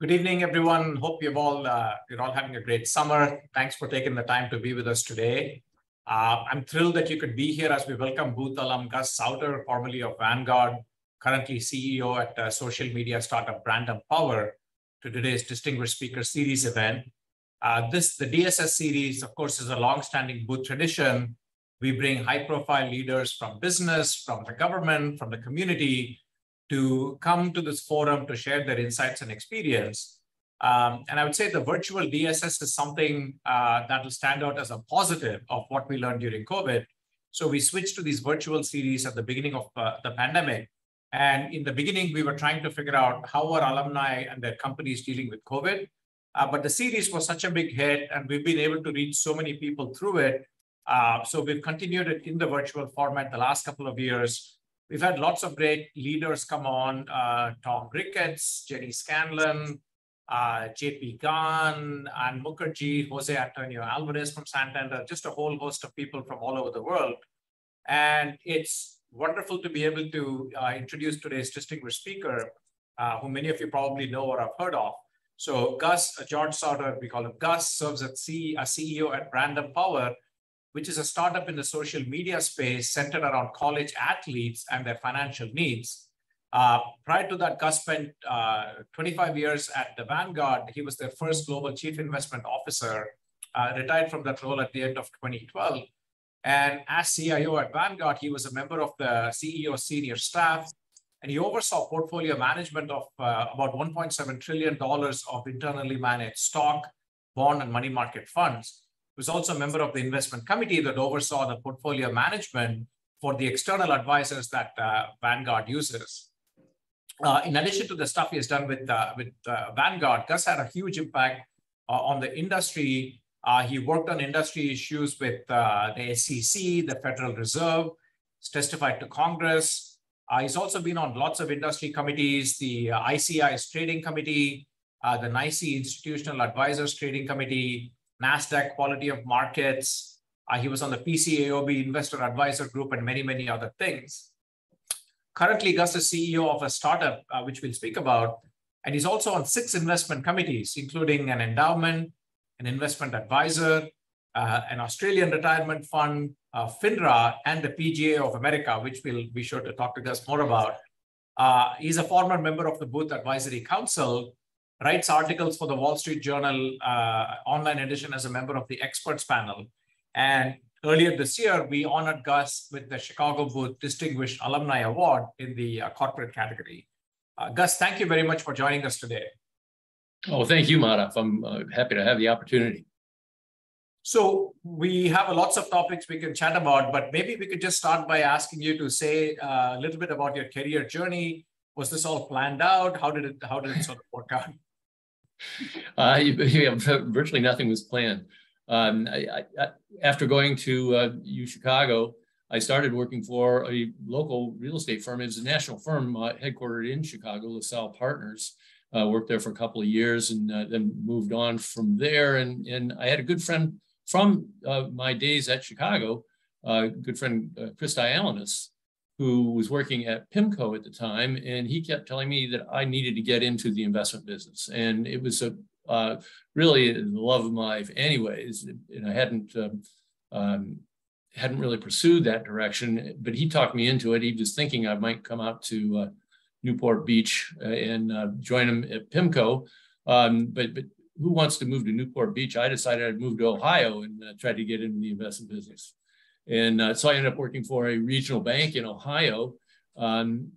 Good evening, everyone. Hope you've all uh, you're all having a great summer. Thanks for taking the time to be with us today. Uh, I'm thrilled that you could be here as we welcome Booth alum Gus Sauter, formerly of Vanguard, currently CEO at uh, social media startup Brandom Power, to today's Distinguished Speaker Series event. Uh, this the DSS series, of course, is a long-standing Booth tradition. We bring high-profile leaders from business, from the government, from the community to come to this forum to share their insights and experience. Um, and I would say the virtual DSS is something uh, that will stand out as a positive of what we learned during COVID. So we switched to these virtual series at the beginning of uh, the pandemic. And in the beginning, we were trying to figure out how are alumni and their companies dealing with COVID. Uh, but the series was such a big hit, and we've been able to reach so many people through it. Uh, so we've continued it in the virtual format the last couple of years. We've had lots of great leaders come on, uh, Tom Ricketts, Jenny Scanlon, uh, JP Gan, and Mukherjee, Jose Antonio Alvarez from Santander, just a whole host of people from all over the world. And it's wonderful to be able to uh, introduce today's distinguished speaker, uh, who many of you probably know or have heard of. So Gus, uh, George Sauter, we call him Gus, serves as CEO at Random Power, which is a startup in the social media space centered around college athletes and their financial needs. Uh, prior to that, Gus spent uh, 25 years at the Vanguard. He was their first global chief investment officer, uh, retired from that role at the end of 2012. And as CIO at Vanguard, he was a member of the CEO senior staff, and he oversaw portfolio management of uh, about $1.7 trillion of internally managed stock, bond, and money market funds was also a member of the investment committee that oversaw the portfolio management for the external advisors that uh, Vanguard uses. Uh, in addition to the stuff he has done with, uh, with uh, Vanguard, Gus had a huge impact uh, on the industry. Uh, he worked on industry issues with the SEC, the Federal Reserve, he's testified to Congress. he's also been on lots of industry committees, the ICI's Trading Committee, the NYSE Institutional Advisors Trading Committee, NASDAQ Quality of Markets. Uh, he was on the PCAOB Investor Advisor Group and many, many other things. Currently, Gus is CEO of a startup, uh, which we'll speak about. And he's also on six investment committees, including an endowment, an investment advisor, uh, an Australian retirement fund, uh, FINRA, and the PGA of America, which we'll be sure to talk to Gus more about. Uh, he's a former member of the Booth Advisory Council, writes articles for the Wall Street Journal uh, online edition as a member of the experts panel. And earlier this year, we honored Gus with the Chicago Booth Distinguished Alumni Award in the uh, corporate category. Uh, Gus, thank you very much for joining us today. Oh, thank you, Madhav. I'm uh, happy to have the opportunity. So we have lots of topics we can chat about, but maybe we could just start by asking you to say uh, a little bit about your career journey. Was this all planned out? How did it How did it sort of work out? Uh, yeah, virtually nothing was planned. Um, I, I, after going to uh, U Chicago, I started working for a local real estate firm. It was a national firm uh, headquartered in Chicago, LaSalle Partners. Uh, worked there for a couple of years and uh, then moved on from there. And, and I had a good friend from uh, my days at Chicago, uh, good friend Chris Dialynas, who was working at PIMCO at the time, and he kept telling me that I needed to get into the investment business, and it was a uh, really the love of my life, anyways. And I hadn't um, um, hadn't really pursued that direction, but he talked me into it. He was thinking I might come out to uh, Newport Beach uh, and uh, join him at PIMCO, um, but but who wants to move to Newport Beach? I decided I'd move to Ohio and uh, try to get into the investment business. And uh, so I ended up working for a regional bank in Ohio um,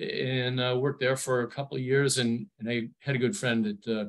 and uh, worked there for a couple of years. And, and I had a good friend at, uh,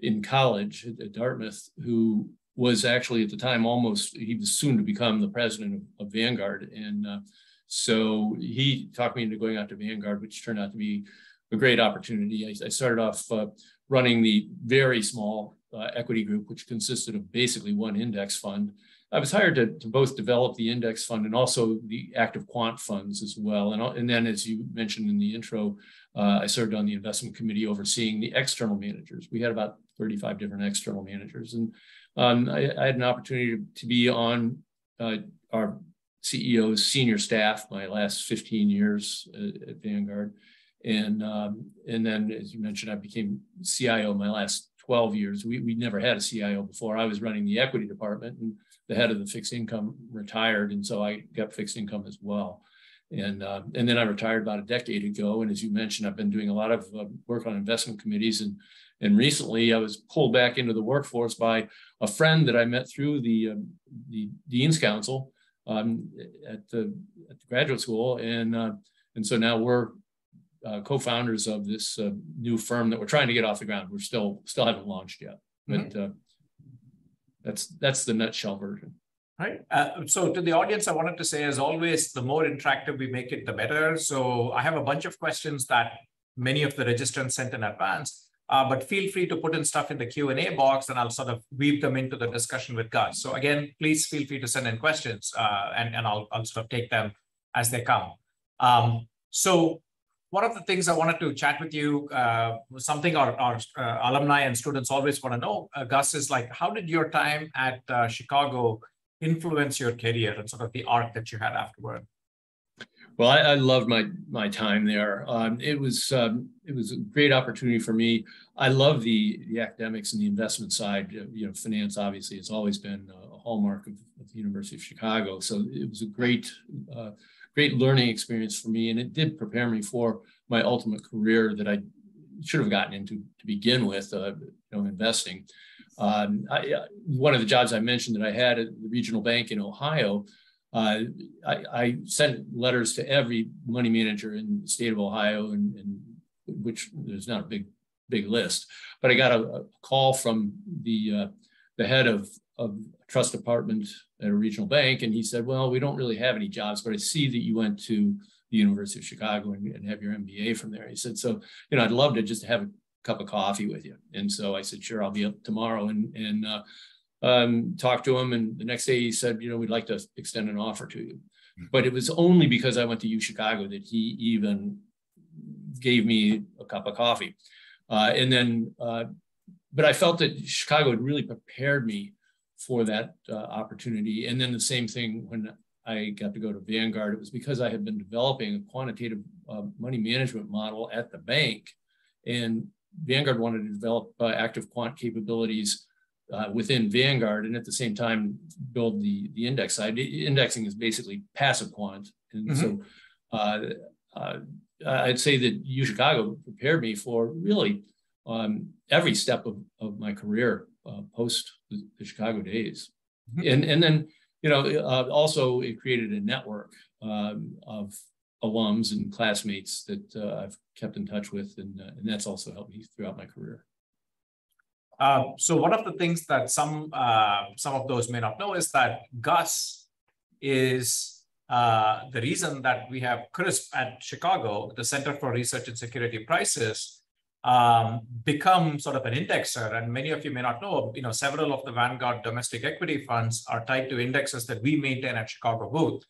in college at, at, Dartmouth who was actually at the time almost, he was soon to become the president of, of Vanguard. And uh, so he talked me into going out to Vanguard, which turned out to be a great opportunity. I, I started off uh, running the very small uh, equity group, which consisted of basically one index fund. I was hired to, to both develop the index fund and also the active quant funds as well. And, and then, as you mentioned in the intro, uh, I served on the investment committee overseeing the external managers. We had about 35 different external managers. And um, I, I, had an opportunity to, to be on uh, our CEO's senior staff my last 15 years at, at Vanguard. And um, and then, as you mentioned, I became CIO my last 12 years. We, we never had a CIO before. I was running the equity department and the head of the fixed income retired. And so I got fixed income as well. And, uh, and then I retired about a decade ago. And as you mentioned, I've been doing a lot of uh, work on investment committees. And, and recently I was pulled back into the workforce by a friend that I met through the, uh, the Dean's Council um, at, the, at the graduate school. And, uh, and so now we're uh, co-founders of this uh, new firm that we're trying to get off the ground. We're still still haven't launched yet, but mm-hmm. That's that's the nutshell version. Right. Uh, so to the audience, I wanted to say, as always, the more interactive we make it, the better. So I have a bunch of questions that many of the registrants sent in advance. Uh, but feel free to put in stuff in the Q&A box and I'll sort of weave them into the discussion with Gus. So again, please feel free to send in questions uh, and, and I'll, I'll sort of take them as they come. Um, so one of the things I wanted to chat with you, uh, something our, our uh, alumni and students always want to know, uh, Gus, is like, how did your time at uh, Chicago influence your career and sort of the arc that you had afterward? Well, I, I loved my my time there. Um, it was um, it was a great opportunity for me. I love the the academics and the investment side. You know, finance obviously has always been a hallmark of, of the University of Chicago. So it was a great uh, great learning experience for me, and it did prepare me for my ultimate career that I should have gotten into to begin with, uh, you know, investing. Um, I, uh, one of the jobs I mentioned that I had at the regional bank in Ohio, uh, I, I, sent letters to every money manager in the state of Ohio, and, and which there's not a big big list, but I got a, a call from the uh, the head of of trust department at a regional bank. And he said, well, we don't really have any jobs, but I see that you went to the University of Chicago and, and have your MBA from there. He said, so, you know, I'd love to just have a cup of coffee with you. And so I said, sure, I'll be up tomorrow and, and uh, um, talked to him. And the next day he said, you know, we'd like to extend an offer to you. Hmm. But it was only because I went to U Chicago that he even gave me a cup of coffee. Uh, and then, uh, but I felt that Chicago had really prepared me for that uh, opportunity. And then the same thing when I got to go to Vanguard, it was because I had been developing a quantitative uh, money management model at the bank. And Vanguard wanted to develop uh, active quant capabilities uh, within Vanguard and at the same time build the, the index side. Indexing is basically passive quant. And mm-hmm. so uh, uh, I'd say that U Chicago prepared me for really um, every step of, of my career uh, post the, Chicago days. Mm-hmm. And, and then, you know, uh, also it created a network um, of alums and classmates that uh, I've kept in touch with, and, uh, and that's also helped me throughout my career. Uh, so one of the things that some uh, some of those may not know is that Gus is the reason that we have CRSP at Chicago, the Center for Research and Security Prices, um, become sort of an indexer. And many of you may not know, you know, several of the Vanguard domestic equity funds are tied to indexes that we maintain at Chicago booth.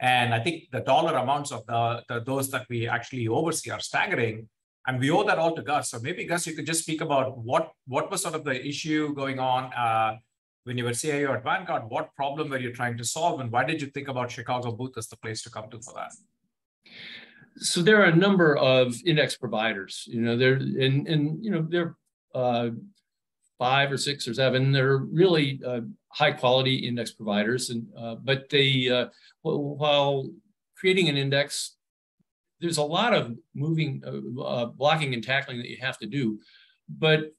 And I think the dollar amounts of the, the those that we actually oversee are staggering. And we owe that all to Gus. So maybe Gus, you could just speak about what what was sort of the issue going on uh, when you were CIO at Vanguard. What problem were you trying to solve, and why did you think about Chicago booth as the place to come to for that? So there are a number of index providers, you know, there and and you know there are uh, five or six or seven. They're really uh, high quality index providers, and uh, but they uh, while creating an index, there's a lot of moving, uh, uh, blocking and tackling that you have to do, but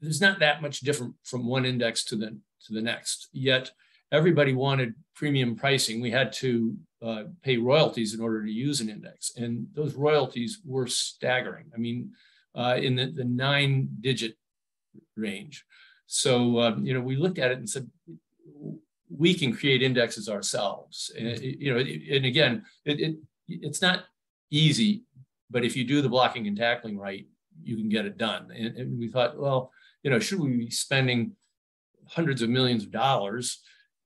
there's not that much different from one index to the to the next. Yet everybody wanted premium pricing. We had to uh, pay royalties in order to use an index. And those royalties were staggering. I mean, uh, in the, the nine digit range. So, um, you know, we looked at it and said, we can create indexes ourselves. And, you know, and again, it, it, it's not easy, but if you do the blocking and tackling right, you can get it done. And, and we thought, well, you know, should we be spending hundreds of millions of dollars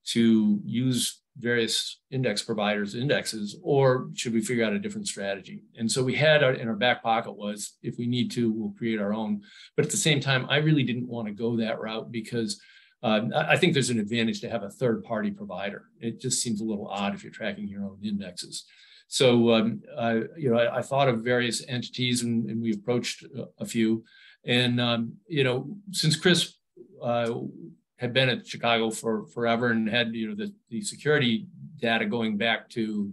to use various index providers indexes or should we figure out a different strategy? And so we had our, in our back pocket was if we need to we'll create our own. But at the same time i really didn't want to go that route because uh, i think there's an advantage to have a third party provider. It just seems a little odd if you're tracking your own indexes. So, um, uh, you know, I, I, thought of various entities and, and we approached a, a few. And, um, you know, since CRSP uh, had been at Chicago for forever and had, you know, the, the security data going back to,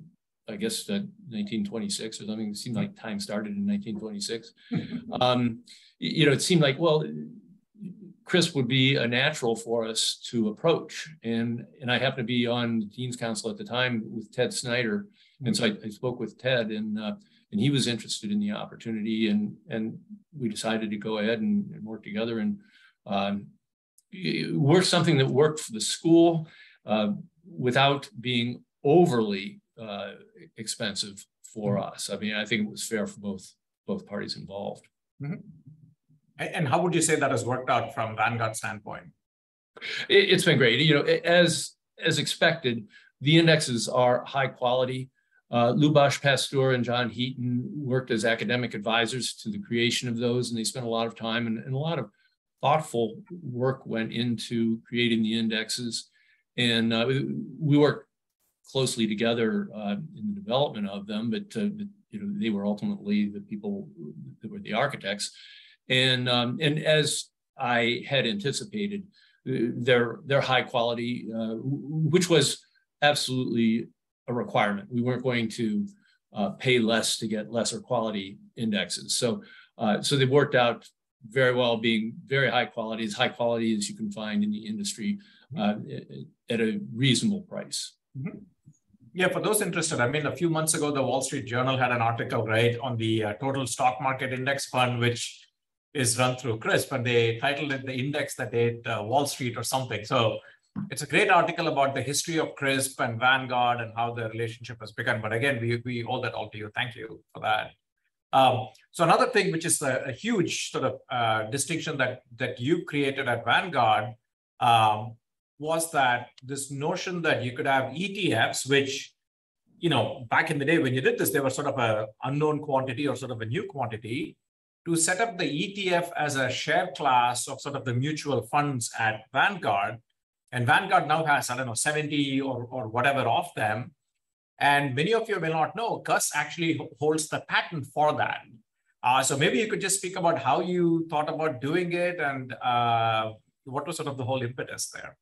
I guess, uh, 1926 or something. It seemed like time started in 1926. um, you know, it seemed like, well, CRSP would be a natural for us to approach. And, and I happened to be on the Dean's Council at the time with Ted Snyder. And so I, I spoke with Ted and, uh, and he was interested in the opportunity and, and we decided to go ahead and, and work together and um, work something that worked for the school uh, without being overly uh, expensive for mm-hmm. us. I mean, I think it was fair for both both parties involved. Mm-hmm. And how would you say that has worked out from Vanguard standpoint? It's been great. You know, as as expected, the indexes are high quality. Uh, Lubos Pastor and John Heaton worked as academic advisors to the creation of those, and they spent a lot of time and, and a lot of thoughtful work went into creating the indexes. And uh, we worked closely together uh, in the development of them, but, uh, you know they were ultimately the people that were the architects. And um, and as I had anticipated, they're they're high quality, uh, which was absolutely a requirement. We weren't going to uh, pay less to get lesser quality indexes. So uh, so they worked out very well, being very high quality, as high quality as you can find in the industry uh, at a reasonable price. Mm-hmm. Yeah, for those interested, I mean, a few months ago, the Wall Street Journal had an article, right, on the uh, total stock market index fund, which is run through CRSP, and they titled it the index that ate uh, Wall Street or something. So it's a great article about the history of CRSP and Vanguard and how the relationship has begun. But again, we, we owe that all to you. Thank you for that. Um, so another thing, which is a, a huge sort of uh, distinction that, that you created at Vanguard um, was that this notion that you could have ETFs, which, you know, back in the day when you did this, they were sort of a unknown quantity or sort of a new quantity to set up the ETF as a share class of sort of the mutual funds at Vanguard. And Vanguard now has, I don't know, 70 or, or whatever of them. And many of you may not know, Gus actually holds the patent for that. Uh, so maybe you could just speak about how you thought about doing it and uh, what was sort of the whole impetus there.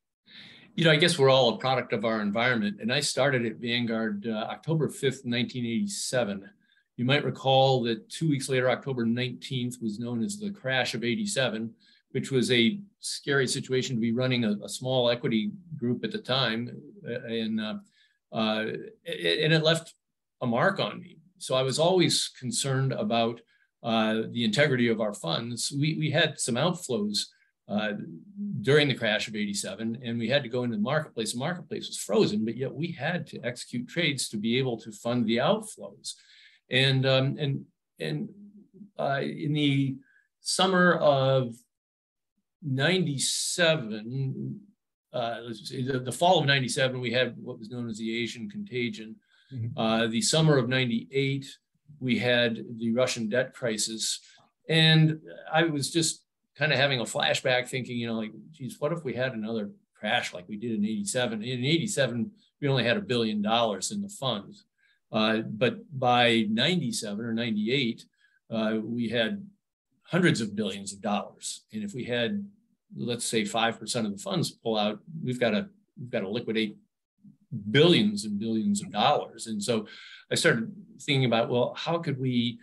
You know, I guess we're all a product of our environment. And I started at Vanguard uh, October 5th, 1987. You might recall that two weeks later, October 19th, was known as the crash of 87, which was a scary situation to be running a, a small equity group at the time. Uh, and, uh, and it left a mark on me. So I was always concerned about uh, the integrity of our funds. We, we had some outflows uh, during the crash of 87 and we had to go into the marketplace the marketplace was frozen but yet we had to execute trades to be able to fund the outflows and um, and and uh, in the summer of 97, uh, the, the, fall of 97, we had what was known as the Asian contagion. Mm-hmm. Uh, the summer of 98, we had the Russian debt crisis. And I was just kind of having a flashback thinking, you know, like, geez, what if we had another crash like we did in 87? In 87, we only had a billion dollars in the funds. Uh, but by 97 or 98, uh, we had hundreds of billions of dollars. And if we had, let's say, 5% of the funds pull out, we've got to, we've got to liquidate billions and billions of dollars. And so I started thinking about, well, how could we,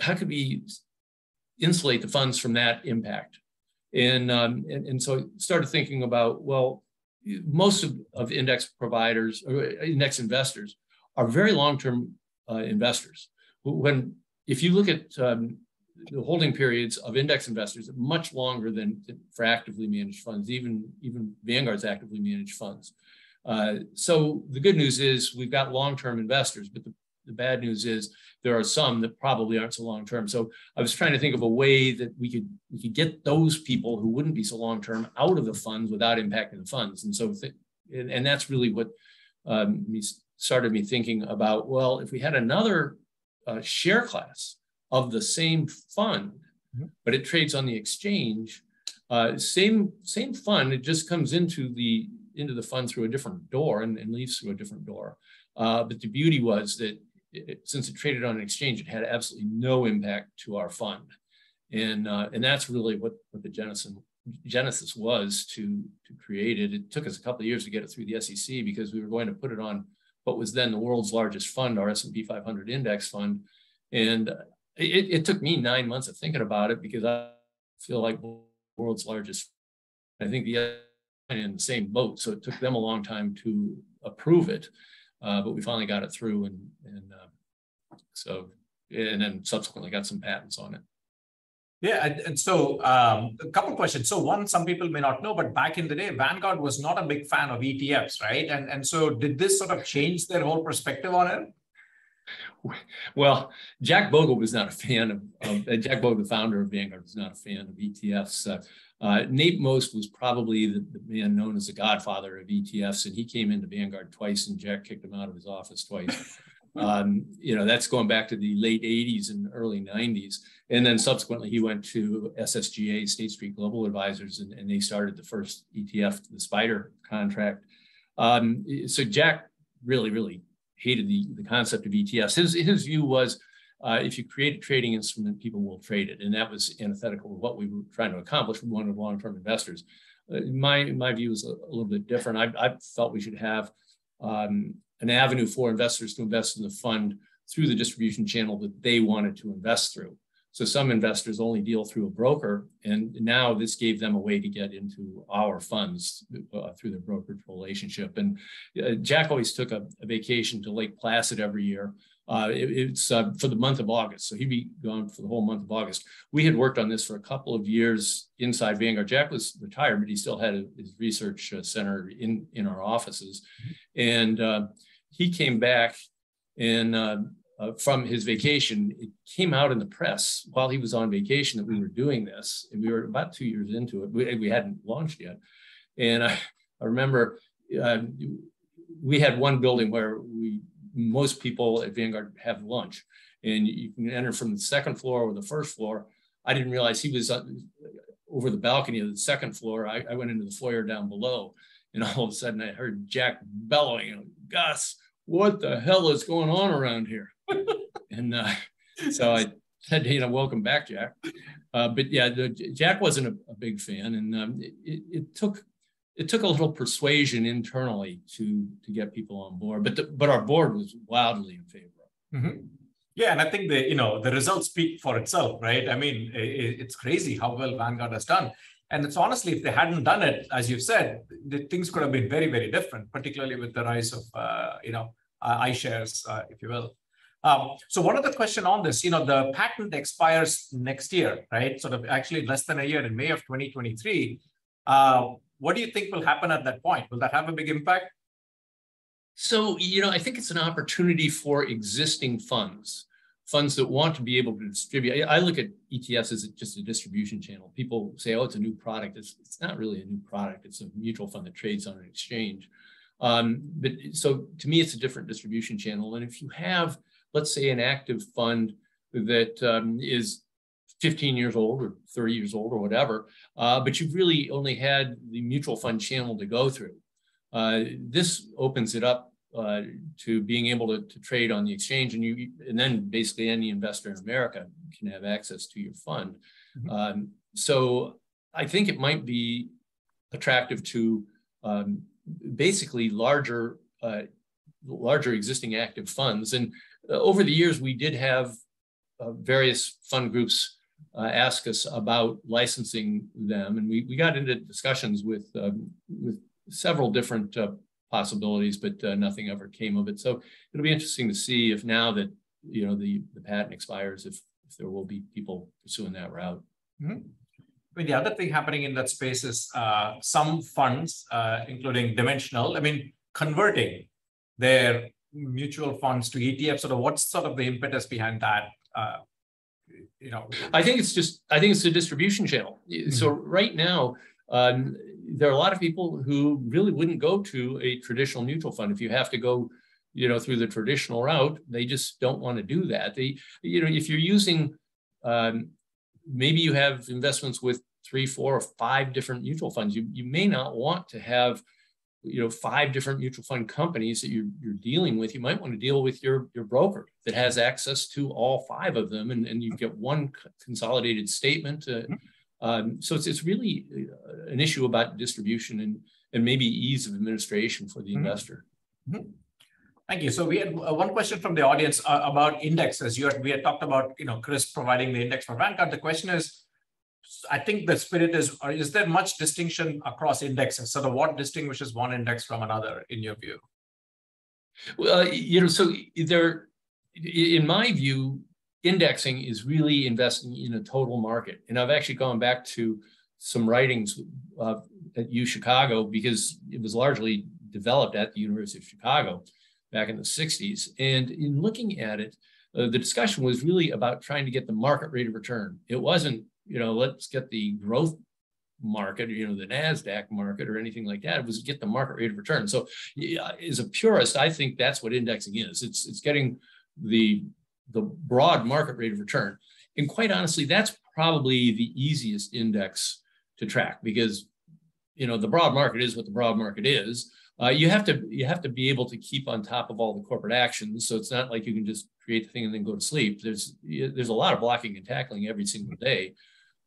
how could we insulate the funds from that impact? And, um, and, and so I started thinking about, well, most of, of index providers or index investors are very long-term uh, investors. When if you look at um, the holding periods of index investors, much longer than for actively managed funds, even even Vanguard's actively managed funds. Uh, so the good news is we've got long-term investors, but the, the bad news is there are some that probably aren't so long-term. So I was trying to think of a way that we could we could get those people who wouldn't be so long-term out of the funds without impacting the funds. And so, th- and, and, that's really what um, started me thinking about well, if we had another uh, share class of the same fund, mm-hmm. but it trades on the exchange, uh, same same fund, it just comes into the into the fund through a different door and, and leaves through a different door. Uh, but the beauty was that it, since it traded on an exchange, it had absolutely no impact to our fund. And, uh, and that's really what, what the genesis, genesis was to, to create it. It took us a couple of years to get it through the SEC because we were going to put it on what was then the world's largest fund, our S&P 500 index fund. And it, it took me nine months of thinking about it because I feel like world's largest. I think the other in the same boat, so it took them a long time to approve it, uh, but we finally got it through, and and uh, so and then subsequently got some patents on it. Yeah, and, so um, a couple questions. So one, some people may not know, but back in the day, Vanguard was not a big fan of ETFs, right? And and so did this sort of change their whole perspective on it? Well, Jack Bogle was not a fan of, of uh, Jack Bogle, the founder of Vanguard, was not a fan of ETFs. Uh, uh, Nate Most was probably the, the, man known as the godfather of ETFs, and he came into Vanguard twice, and Jack kicked him out of his office twice. Um, you know, that's going back to the late 80s and early 90s. And then subsequently, he went to SSGA, State Street Global Advisors, and, and they started the first ETF, the SPDR contract. Um, so Jack really, really hated the, the concept of ETFs. His, his view was uh, if you create a trading instrument, people will trade it. And that was antithetical to what we were trying to accomplish. We wanted long-term investors. Uh, my, my view is a, a, little bit different. I, I felt we should have um, an avenue for investors to invest in the fund through the distribution channel that they wanted to invest through. So some investors only deal through a broker, and now this gave them a way to get into our funds uh, through the brokerage relationship. And uh, Jack always took a, a, vacation to Lake Placid every year. Uh, it, it's uh, for the month of August, so he'd be gone for the whole month of August. We had worked on this for a couple of years inside Vanguard. Jack was retired, but he still had a, his research uh, center in in our offices, mm-hmm. and uh, he came back and uh, from his vacation, it came out in the press while he was on vacation that we were doing this, and we were about two years into it. We, we hadn't launched yet, and I, I remember uh, we had one building where we most people at Vanguard have lunch, and you can enter from the second floor or the first floor. I didn't realize he was uh, over the balcony of the second floor. I, I went into the foyer down below, and all of a sudden I heard Jack bellowing, Gus, what the hell is going on around here? And uh, so I said, you know, welcome back, Jack. Uh, but yeah, the, Jack wasn't a, a, big fan, and um, it, it, took it took a little persuasion internally to to get people on board. But the, but our board was wildly in favor. Mm-hmm. Yeah, and I think the you know the results speak for itself, right? I mean, it, it's crazy how well Vanguard has done. And it's honestly, if they hadn't done it, as you've said, the, things could have been very, very different, particularly with the rise of, uh, you know, uh, iShares, uh, if you will. Um, so one other question on this, you know, the patent expires next year, right? Sort of actually less than a year in May of 2023. Uh, what do you think will happen at that point? Will that have a big impact? So, you know, I think it's an opportunity for existing funds, funds that want to be able to distribute. I, look at ETFs as just a distribution channel. People say, oh, it's a new product. It's, it's not really a new product. It's a mutual fund that trades on an exchange. Um, but so to me, it's a different distribution channel. And if you have let's say an active fund that um, is 15 years old or 30 years old or whatever, uh, but you've really only had the mutual fund channel to go through. Uh, this opens it up uh, to being able to, to, trade on the exchange, and you and then basically any investor in America can have access to your fund. Mm-hmm. Um, so I think it might be attractive to um, basically larger uh, larger existing active funds and over the years, we did have uh, various fund groups uh, ask us about licensing them, and we, we got into discussions with um, with several different uh, possibilities, but uh, nothing ever came of it. So it'll be interesting to see if now that you know the the patent expires, if if there will be people pursuing that route. Mm-hmm. I mean, the other thing happening in that space is uh, some funds, including Dimensional, I mean, converting their mutual funds to ETFs? Sort of what's sort of the impetus behind that? Uh, you know, I think it's just I think it's a distribution channel. Mm-hmm. So right now, um, there are a lot of people who really wouldn't go to a traditional mutual fund if you have to go you know through the traditional route they just don't want to do that they you know if you're using um, maybe you have investments with three four or five different mutual funds you, you may not want to have you know five different mutual fund companies that you're, you're dealing with you might want to deal with your your broker that has access to all five of them and, and you get one consolidated statement uh, um, so it's, it's really uh, an issue about distribution and and maybe ease of administration for the mm-hmm. investor mm-hmm. Thank you. So we had uh, one question from the audience uh, about indexes. You had, we had talked about, you know, CRSP providing the index for Vanguard. The question is, I think the spirit is, is there much distinction across indexes? So the what distinguishes one index from another in your view? Well, uh, you know, so there, in my view, indexing is really investing in a total market. And I've actually gone back to some writings uh, at U Chicago because it was largely developed at the University of Chicago back in the 60s. And in looking at it, uh, the discussion was really about trying to get the market rate of return. It wasn't you know, let's get the growth market, you know, the NASDAQ market or anything like that. It was get the market rate of return. So as a purist, I think that's what indexing is. It's, it's getting the, the broad market rate of return. And quite honestly, that's probably the easiest index to track because, you know, the broad market is what the broad market is. Uh, you have to you have to be able to keep on top of all the corporate actions. So it's not like you can just create the thing and then go to sleep. There's there's a lot of blocking and tackling every single day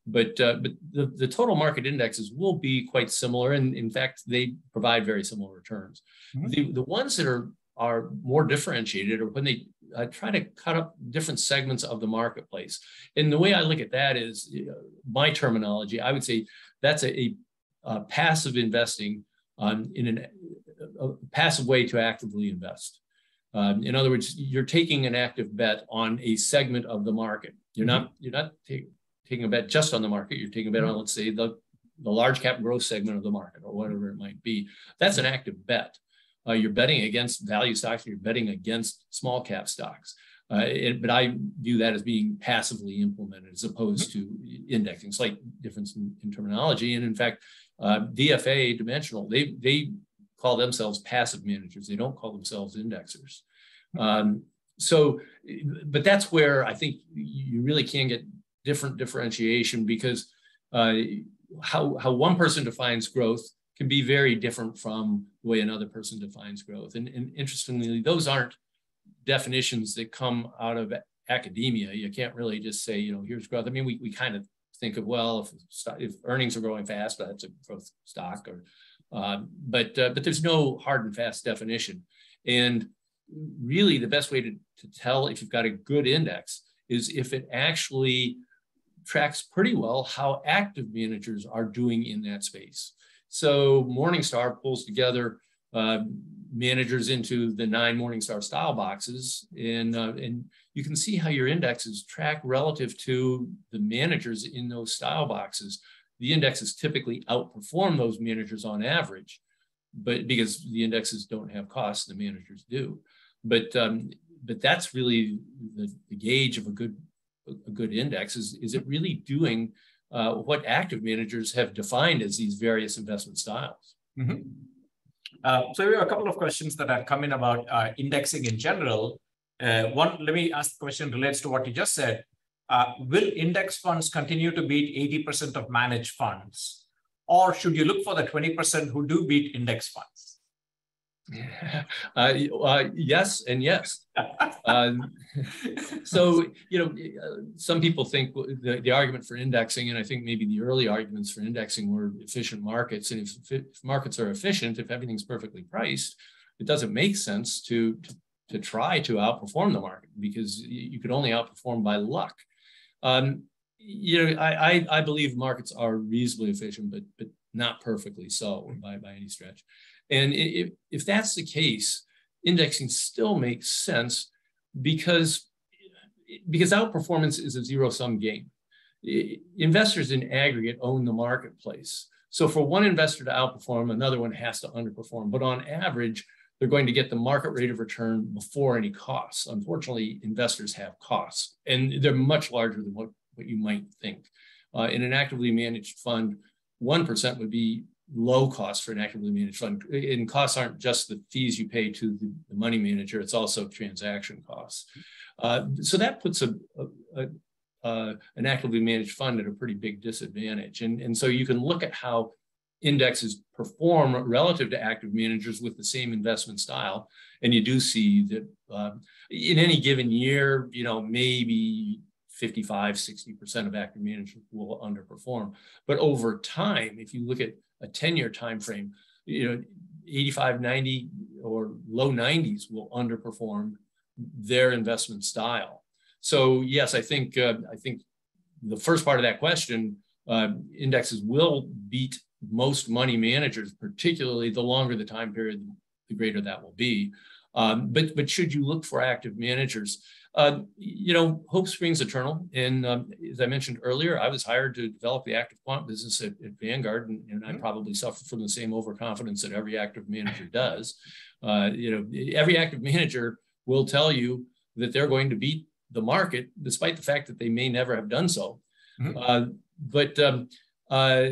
but uh, but the, the total market indexes will be quite similar and in fact they provide very similar returns mm-hmm. the, the ones that are are more differentiated or when they uh, try to cut up different segments of the marketplace and the way i look at that is uh, my terminology i would say that's a, a, a passive investing um, in an, a passive way to actively invest um, in other words, you're taking an active bet on a segment of the market. You're mm-hmm. not you're not taking a bet just on the market. You're taking a bet on, mm-hmm. let's say, the, the large cap growth segment of the market or whatever it might be. That's an active bet. Uh, you're betting against value stocks, you're betting against small cap stocks. Uh, it, but I view that as being passively implemented as opposed to indexing. Slight difference in, in terminology. And in fact, uh, DFA Dimensional, they, they call themselves passive managers. They don't call themselves indexers. Um, so, but that's where I think you really can get different differentiation because uh, how, how one person defines growth can be very different from the way another person defines growth. And, and interestingly, those aren't definitions that come out of academia. You can't really just say, you know, here's growth. I mean, we, we kind of think of, well, if, if earnings are growing fast, that's a growth stock or, uh, but, uh, but there's no hard and fast definition. And really the best way to, to tell if you've got a good index is if it actually tracks pretty well how active managers are doing in that space. So Morningstar pulls together uh, managers into the nine Morningstar style boxes, and, uh, and you can see how your indexes track relative to the managers in those style boxes. The indexes typically outperform those managers on average, but because the indexes don't have costs, the managers do. But um, but that's really the, the gauge of a good a good index is, is it really doing uh, what active managers have defined as these various investment styles? Mm-hmm. Uh, so we have a couple of questions that have come in about uh, indexing in general. Uh, one, let me ask the question relates to what you just said. Uh, will index funds continue to beat 80% of managed funds? Or should you look for the 20% who do beat index funds? Uh, uh, yes and yes. Uh, so, you know, uh, some people think the, the argument for indexing, and I think maybe the early arguments for indexing were efficient markets. And if, if markets are efficient, if everything's perfectly priced, it doesn't make sense to, to, to try to outperform the market because you could only outperform by luck. Um, you know, I, I, I believe markets are reasonably efficient, but but not perfectly so by, by any stretch. And if, if that's the case, indexing still makes sense because, because outperformance is a zero sum game. Investors in aggregate own the marketplace. So for one investor to outperform, another one has to underperform. But on average, they're going to get the market rate of return before any costs. Unfortunately, investors have costs, and they're much larger than what, what you might think. Uh, in an actively managed fund, 1% would be low cost for an actively managed fund. And costs aren't just the fees you pay to the, money manager, it's also transaction costs. Uh, so that puts a, a, a uh, an actively managed fund at a pretty big disadvantage. And, and so you can look at how indexes perform relative to active managers with the same investment style. And you do see that uh, in any given year, you know, maybe 55, 60% of active managers will underperform. But over time, if you look at a 10-year time frame, you know, 85, 90 or low 90s will underperform their investment style. So yes, I think uh, I think the first part of that question, uh, indexes will beat most money managers, particularly the longer the time period, the greater that will be. Um, but but should you look for active managers? Uh, you know, hope springs eternal. And um, as I mentioned earlier, I was hired to develop the active quant business at, at Vanguard, and, and, I mm-hmm. probably suffer from the same overconfidence that every active manager does. Uh, you know, every active manager will tell you that they're going to beat the market, despite the fact that they may never have done so. Mm-hmm. Uh, but um, uh,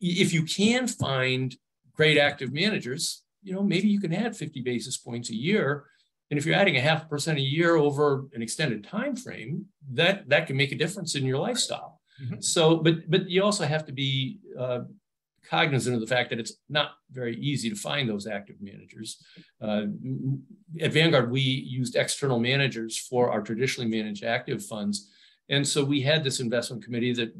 if you can find great active managers, you know, maybe you can add 50 basis points a year and if you're adding a half percent a year over an extended time frame, that that can make a difference in your lifestyle. Mm-hmm. So, but but you also have to be uh, cognizant of the fact that it's not very easy to find those active managers. Uh, at Vanguard, we used external managers for our traditionally managed active funds, and so we had this investment committee that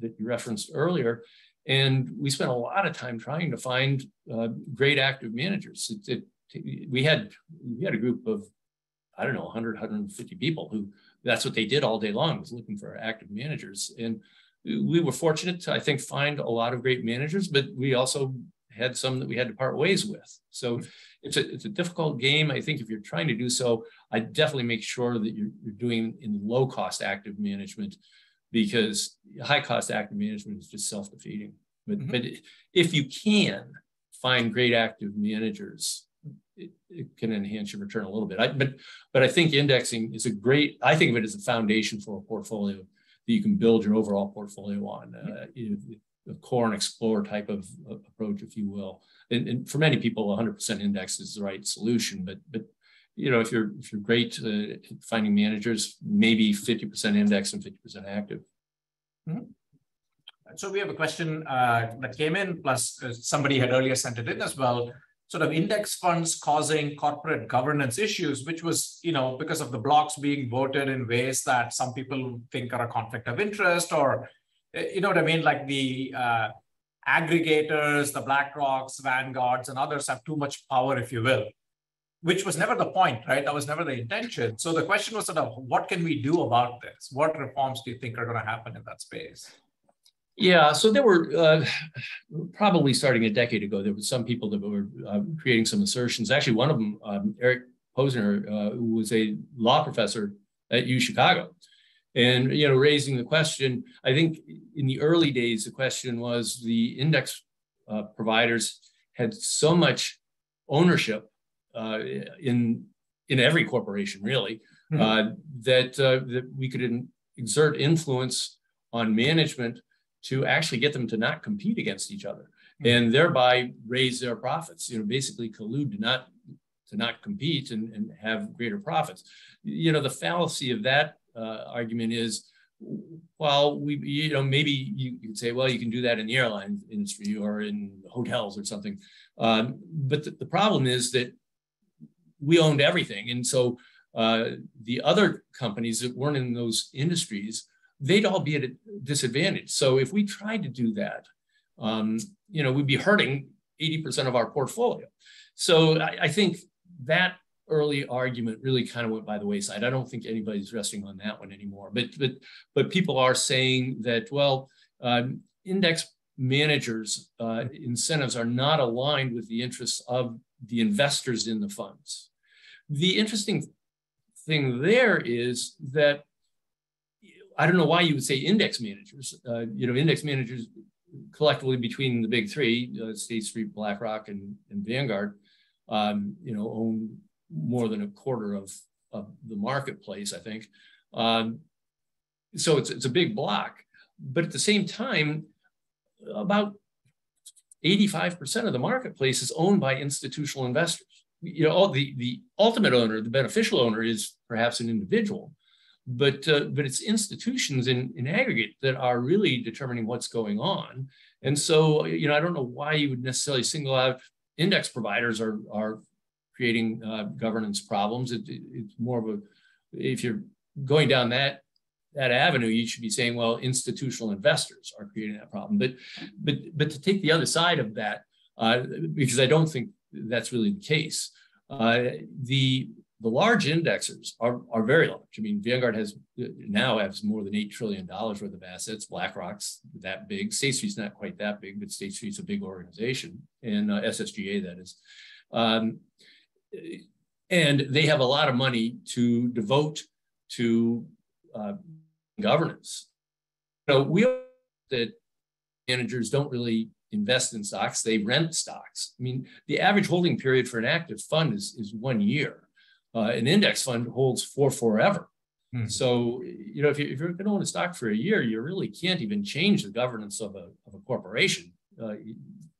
that you referenced earlier. And we spent a lot of time trying to find uh, great active managers. It, it, we had we had a group of I don't know 100 150 people who that's what they did all day long was looking for active managers. And we were fortunate to I think find a lot of great managers but we also had some that we had to part ways with. So it's a it's a difficult game. I think if you're trying to do so I definitely make sure that you're, you're doing in low cost active management because high cost active management is just self-defeating. But mm-hmm. but if you can find great active managers it, it, can enhance your return a little bit. I, but but I think indexing is a great. I think of it as a foundation for a portfolio that you can build your overall portfolio on. Uh, a core and explore type of uh, approach, if you will. And, and, for many people, 100% index is the right solution. But but you know if you're if you're great uh, finding managers, maybe 50% index and 50% active. Mm-hmm. So we have a question uh, that came in, plus uh, somebody had earlier sent it in as well sort of index funds causing corporate governance issues, which was, you know, because of the blocks being voted in ways that some people think are a conflict of interest or, eh, you know what I mean? Like the uh, aggregators, the BlackRocks, Vanguards, and others have too much power, if you will, which was never the point, right? That was never the intention. So the question was sort of, what can we do about this? What reforms do you think are going to happen in that space? Yeah, so there were uh, probably starting a decade ago, there were some people that were uh, creating some assertions. Actually, one of them, um, Eric Posner, uh, who was a law professor at U Chicago, and you know, raising the question. I think in the early days, the question was the index uh, providers had so much ownership uh, in in every corporation, really, mm-hmm. Uh, that that we could exert influence on management to actually get them to not compete against each other mm-hmm. and thereby raise their profits. You know basically collude to not to not compete and, and have greater profits. You know the fallacy of that uh, argument is well we you know maybe you, could say well you can do that in the airline industry or in hotels or something. Um, but the, the, problem is that we owned everything. And so uh, the other companies that weren't in those industries they'd all be at a disadvantage. So if we tried to do that, um, you know, we'd be hurting 80% of our portfolio. So I, I, think that early argument really kind of went by the wayside. I don't think anybody's resting on that one anymore. But but but people are saying that well, um, index managers' uh, incentives are not aligned with the interests of the investors in the funds. The interesting thing there is that I don't know why you would say index managers. Uh, you know, index managers collectively between the big three, uh, State Street, BlackRock, and, and Vanguard, um, you know, own more than a quarter of, of the marketplace, I think. Um, so it's, it's a big block. But at the same time, about 85% of the marketplace is owned by institutional investors. You know, the, the ultimate owner, the beneficial owner is perhaps an individual, but uh, but it's institutions in, in aggregate that are really determining what's going on. And so, you know, I don't know why you would necessarily single out index providers are are creating uh, governance problems. It, it, it's more of a if you're going down that that avenue, you should be saying, well, institutional investors are creating that problem. But but but to take the other side of that, uh, because I don't think that's really the case. Uh, the the large indexers are, are very large. I mean, Vanguard has now has more than $8 trillion worth of assets. BlackRock's that big. State Street's not quite that big, but State Street's a big organization, and uh, SSGA, that is. Um, and they have a lot of money to devote to uh, governance. You know, we that managers don't really invest in stocks, they rent stocks. I mean, the average holding period for an active fund is, is one year. Uh, an index fund holds for forever. Mm-hmm. So, you know, if, you, if you're going to own a stock for a year, you really can't even change the governance of a, of a corporation. Uh,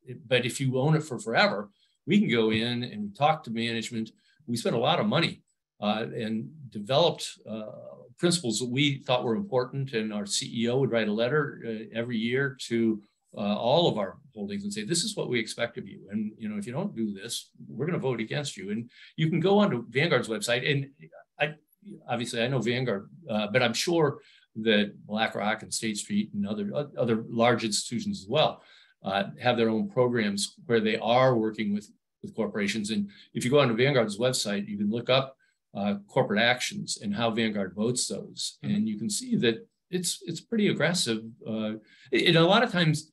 it, but if you own it for forever, we can go in and talk to management. We spent a lot of money uh, and developed uh, principles that we thought were important. And our CEO would write a letter uh, every year to uh, all of our holdings and say, this is what we expect of you. And, you know, if you don't do this, we're going to vote against you. And you can go onto Vanguard's website. And I, obviously I know Vanguard, uh, but I'm sure that BlackRock and State Street and other, other large institutions as well uh, have their own programs where they are working with, with corporations. And if you go onto Vanguard's website, you can look up uh, corporate actions and how Vanguard votes those. Mm-hmm. And you can see that it's it's pretty aggressive. Uh, and a lot of times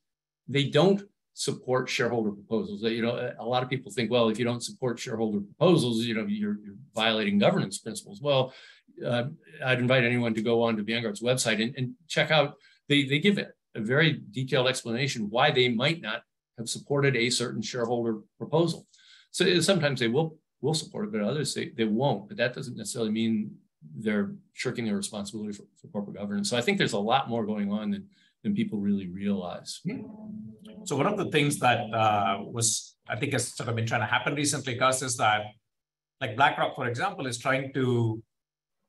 they don't support shareholder proposals. You know, a lot of people think, well, if you don't support shareholder proposals, you know, you're, you're violating governance principles. Well, uh, I'd invite anyone to go on to Vanguard's website and, and check out. They they give a very detailed explanation why they might not have supported a certain shareholder proposal. So sometimes they will will support it, but others they, they won't. But that doesn't necessarily mean they're shirking their responsibility for, for corporate governance. So I think there's a lot more going on than than people really realize. So one of the things that uh, was, I think, has sort of been trying to happen recently, Gus, is that, like BlackRock, for example, is trying to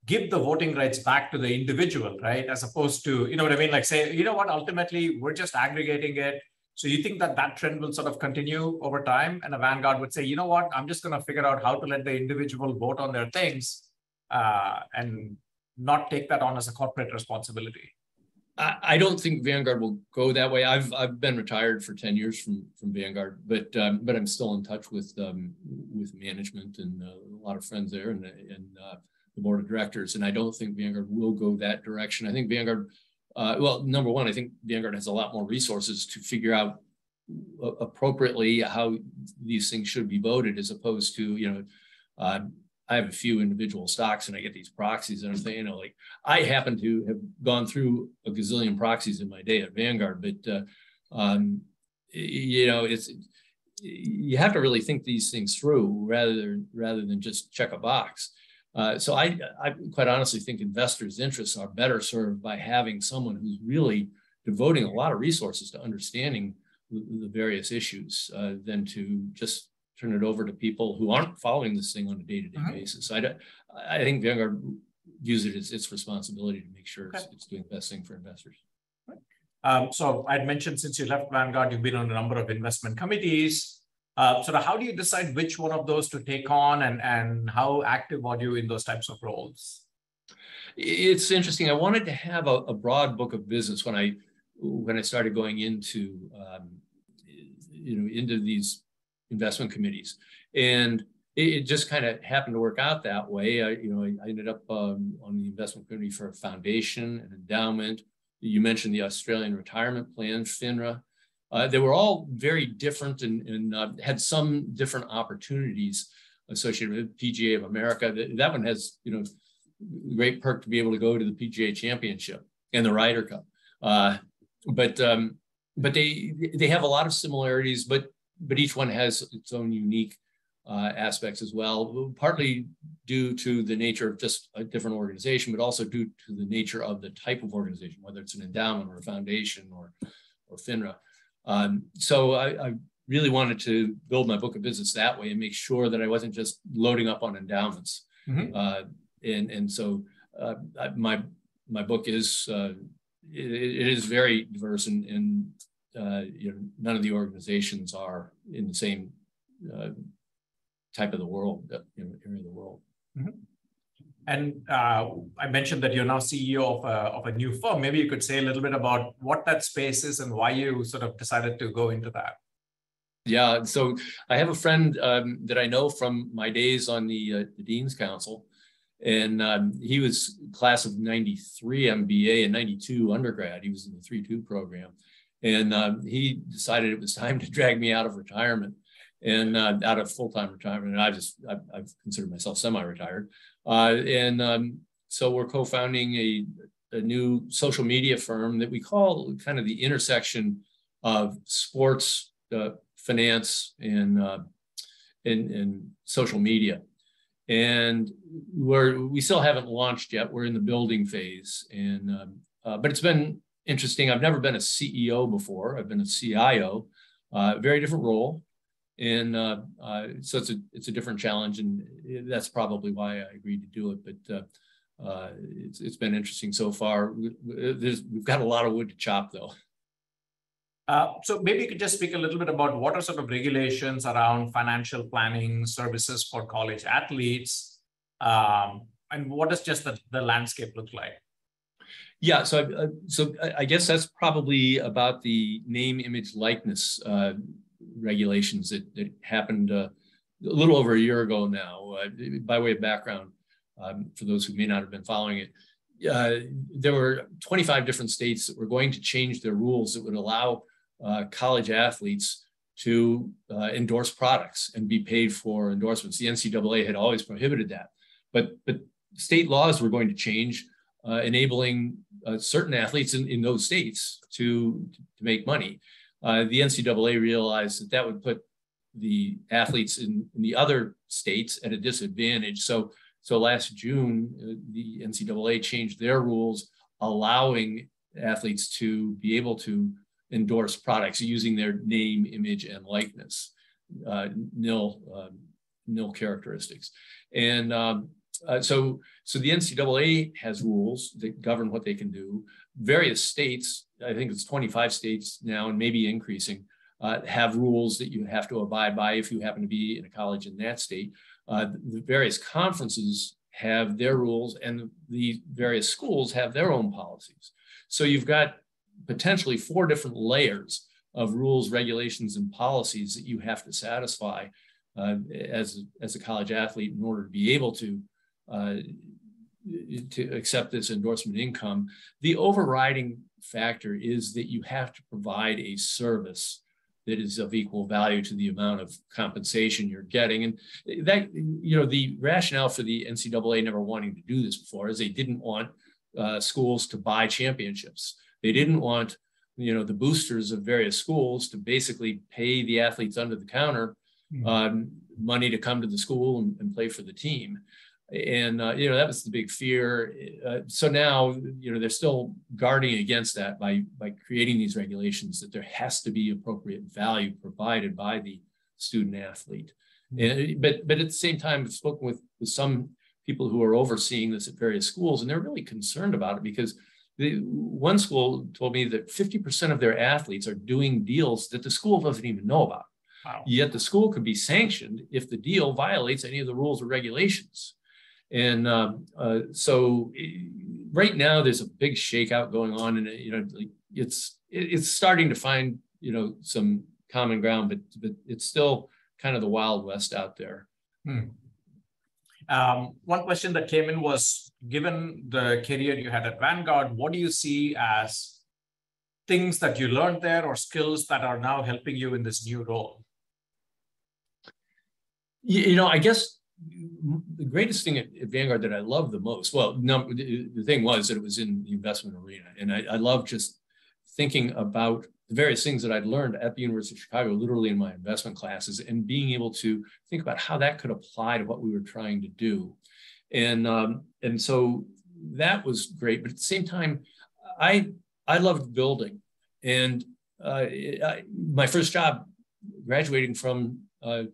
give the voting rights back to the individual, right? As opposed to, you know what I mean? Like say, you know what? Ultimately, we're just aggregating it. So you think that that trend will sort of continue over time? And a Vanguard would say, you know what? I'm just going to figure out how to let the individual vote on their things uh, and not take that on as a corporate responsibility. I, don't think Vanguard will go that way. I've I've been retired for ten years from from Vanguard, but um, but I'm still in touch with um, with management and uh, a lot of friends there and and uh, the board of directors. And I don't think Vanguard will go that direction. I think Vanguard, uh, well, number one, I think Vanguard has a lot more resources to figure out appropriately how these things should be voted, as opposed to you know uh, I have a few individual stocks and I get these proxies and I'm saying, you know, like I happen to have gone through a gazillion proxies in my day at Vanguard, but, uh, um, you know, it's, you have to really think these things through rather than, rather than just check a box. Uh, so I, I quite honestly think investors' interests are better served by having someone who's really devoting a lot of resources to understanding the, various issues uh, than to just turn it over to people who aren't following this thing on a day-to-day uh-huh. basis. I, I think Vanguard views it as its responsibility to make sure okay. it's, it's, doing the best thing for investors. Um, so I'd mentioned since you left Vanguard, you've been on a number of investment committees. Uh, of, how do you decide which one of those to take on and, and how active are you in those types of roles? It's interesting. I wanted to have a, a broad book of business when I when I started going into um, you know into these investment committees. And it, it just kind of happened to work out that way. I, you know, I, I ended up um, on the investment committee for a foundation, an endowment. You mentioned the Australian Retirement Plan, FINRA. Uh, they were all very different and, and uh, had some different opportunities associated with PGA of America. That, that one has, you know, great perk to be able to go to the PGA Championship and the Ryder Cup. Uh, but um, but they they have a lot of similarities, but but each one has its own unique uh, aspects as well, partly due to the nature of just a different organization, but also due to the nature of the type of organization, whether it's an endowment or a foundation or, or FINRA. Um, so I, I, really wanted to build my book of business that way and make sure that I wasn't just loading up on endowments. Mm-hmm. Uh, and, and so uh, my my book is uh, it, it is very diverse, and, and uh, you know none of the organizations are in the same uh, type of the world, you know, area of the world. Mm -hmm. And uh, I mentioned that you're now CEO of a, of a new firm. Maybe you could say a little bit about what that space is and why you sort of decided to go into that. Yeah, so I have a friend um, that I know from my days on the, uh, the Dean's Council, and um, he was class of 93 MBA and 92 undergrad. He was in the 3-2 program. And um, he decided it was time to drag me out of retirement and uh, out of full-time retirement. And I just, I, I've considered myself semi-retired. Uh, and um, so we're co-founding a, a new social media firm that we call kind of the intersection of sports, uh, finance, and, uh, and, and social media. And we're, we still haven't launched yet. We're in the building phase. And, um, uh, but it's been interesting. I've never been a CEO before. I've been a CIO, uh, very different role and uh, uh, so it's a it's a different challenge, and that's probably why I agreed to do it. But uh, uh it's it's been interesting so far. There's, we've got a lot of wood to chop, though. Uh, so maybe you could just speak a little bit about what are sort of regulations around financial planning services for college athletes, um, and what does just the, the landscape look like? Yeah, so uh, so I guess that's probably about the name, image, likeness uh, regulations that, that happened uh, a little over a year ago now. Uh, by way of background, um, for those who may not have been following it, uh, there were 25 different states that were going to change their rules that would allow college athletes to endorse products and be paid for endorsements. The NCAA had always prohibited that, but but state laws were going to change, uh, enabling certain athletes in, in those states to to make money uh, the NCAA realized that that would put the athletes in, in, the other states at a disadvantage. So, so last June, uh, the NCAA changed their rules, allowing athletes to be able to endorse products using their name, image, and likeness, uh, nil, um, nil characteristics. And um, uh, so, so the NCAA has rules that govern what they can do. Various states I think it's 25 states now and maybe increasing, uh, have rules that you have to abide by if you happen to be in a college in that state. Uh, the various conferences have their rules and the various schools have their own policies. So you've got potentially four different layers of rules, regulations, and policies that you have to satisfy uh, as, as a college athlete in order to be able to uh, to accept this endorsement income. The overriding factor is that you have to provide a service that is of equal value to the amount of compensation you're getting. And that, you know, the rationale for the NCAA never wanting to do this before is they didn't want uh, schools to buy championships. They didn't want, you know, the boosters of various schools to basically pay the athletes under the counter hmm. um, money to come to the school and, and play for the team and uh, you know that was the big fear. Uh, so now you know they're still guarding against that by by creating these regulations that there has to be appropriate value provided by the student athlete. Mm-hmm. And, but but at the same time, I've spoken with with some people who are overseeing this at various schools, and they're really concerned about it because the, one school told me that 50% of their athletes are doing deals that the school doesn't even know about. Wow. Yet the school could be sanctioned if the deal violates any of the rules or regulations. And um, uh, so eh, right now there's a big shakeout going on and you know it's it's starting to find you know some common ground but but it's still kind of the wild west out there hmm. um, one question that came in was given the career you had at vanguard what do you see as things that you learned there or skills that are now helping you in this new role you know i guess the greatest thing at, at, Vanguard that I love the most, well, no, the, the, thing was that it was in the investment arena. And I, I love just thinking about the various things that I'd learned at the University of Chicago, literally in my investment classes, and being able to think about how that could apply to what we were trying to do. And, um, and so that was great. But at the same time, I, I loved building. And uh, I, my first job graduating from uh,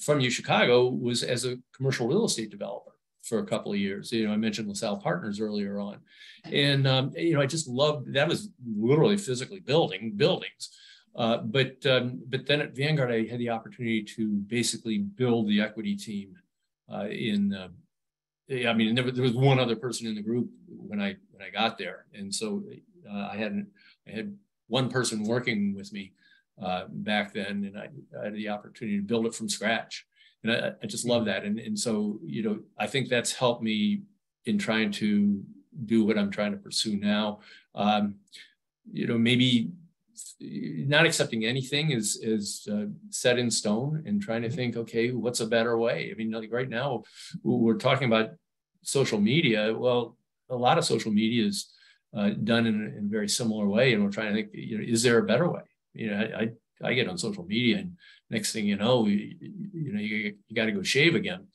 from U Chicago was as a commercial real estate developer. for a couple of years. You know, I mentioned LaSalle Partners earlier on, and um, you know, I just loved that was literally physically building buildings. Uh, but um, but then at Vanguard, I had the opportunity to basically build the equity team uh, in. Uh, I mean, there was, there was one other person in the group when I when I got there, and so uh, I had I had one person working with me uh, back then, and I, I, had the opportunity to build it from scratch, and I, I just love that, and and so you know I think that's helped me in trying to do what I'm trying to pursue now. Um, you know, maybe not accepting anything is is uh, set in stone and trying to think okay what's a better way? I mean like right now we're talking about social media. Well a lot of social media is uh, done in, in, a very similar way and we're trying to think you know is there a better way you know i i, I get on social media and next thing you know you, you know you, you got to go shave again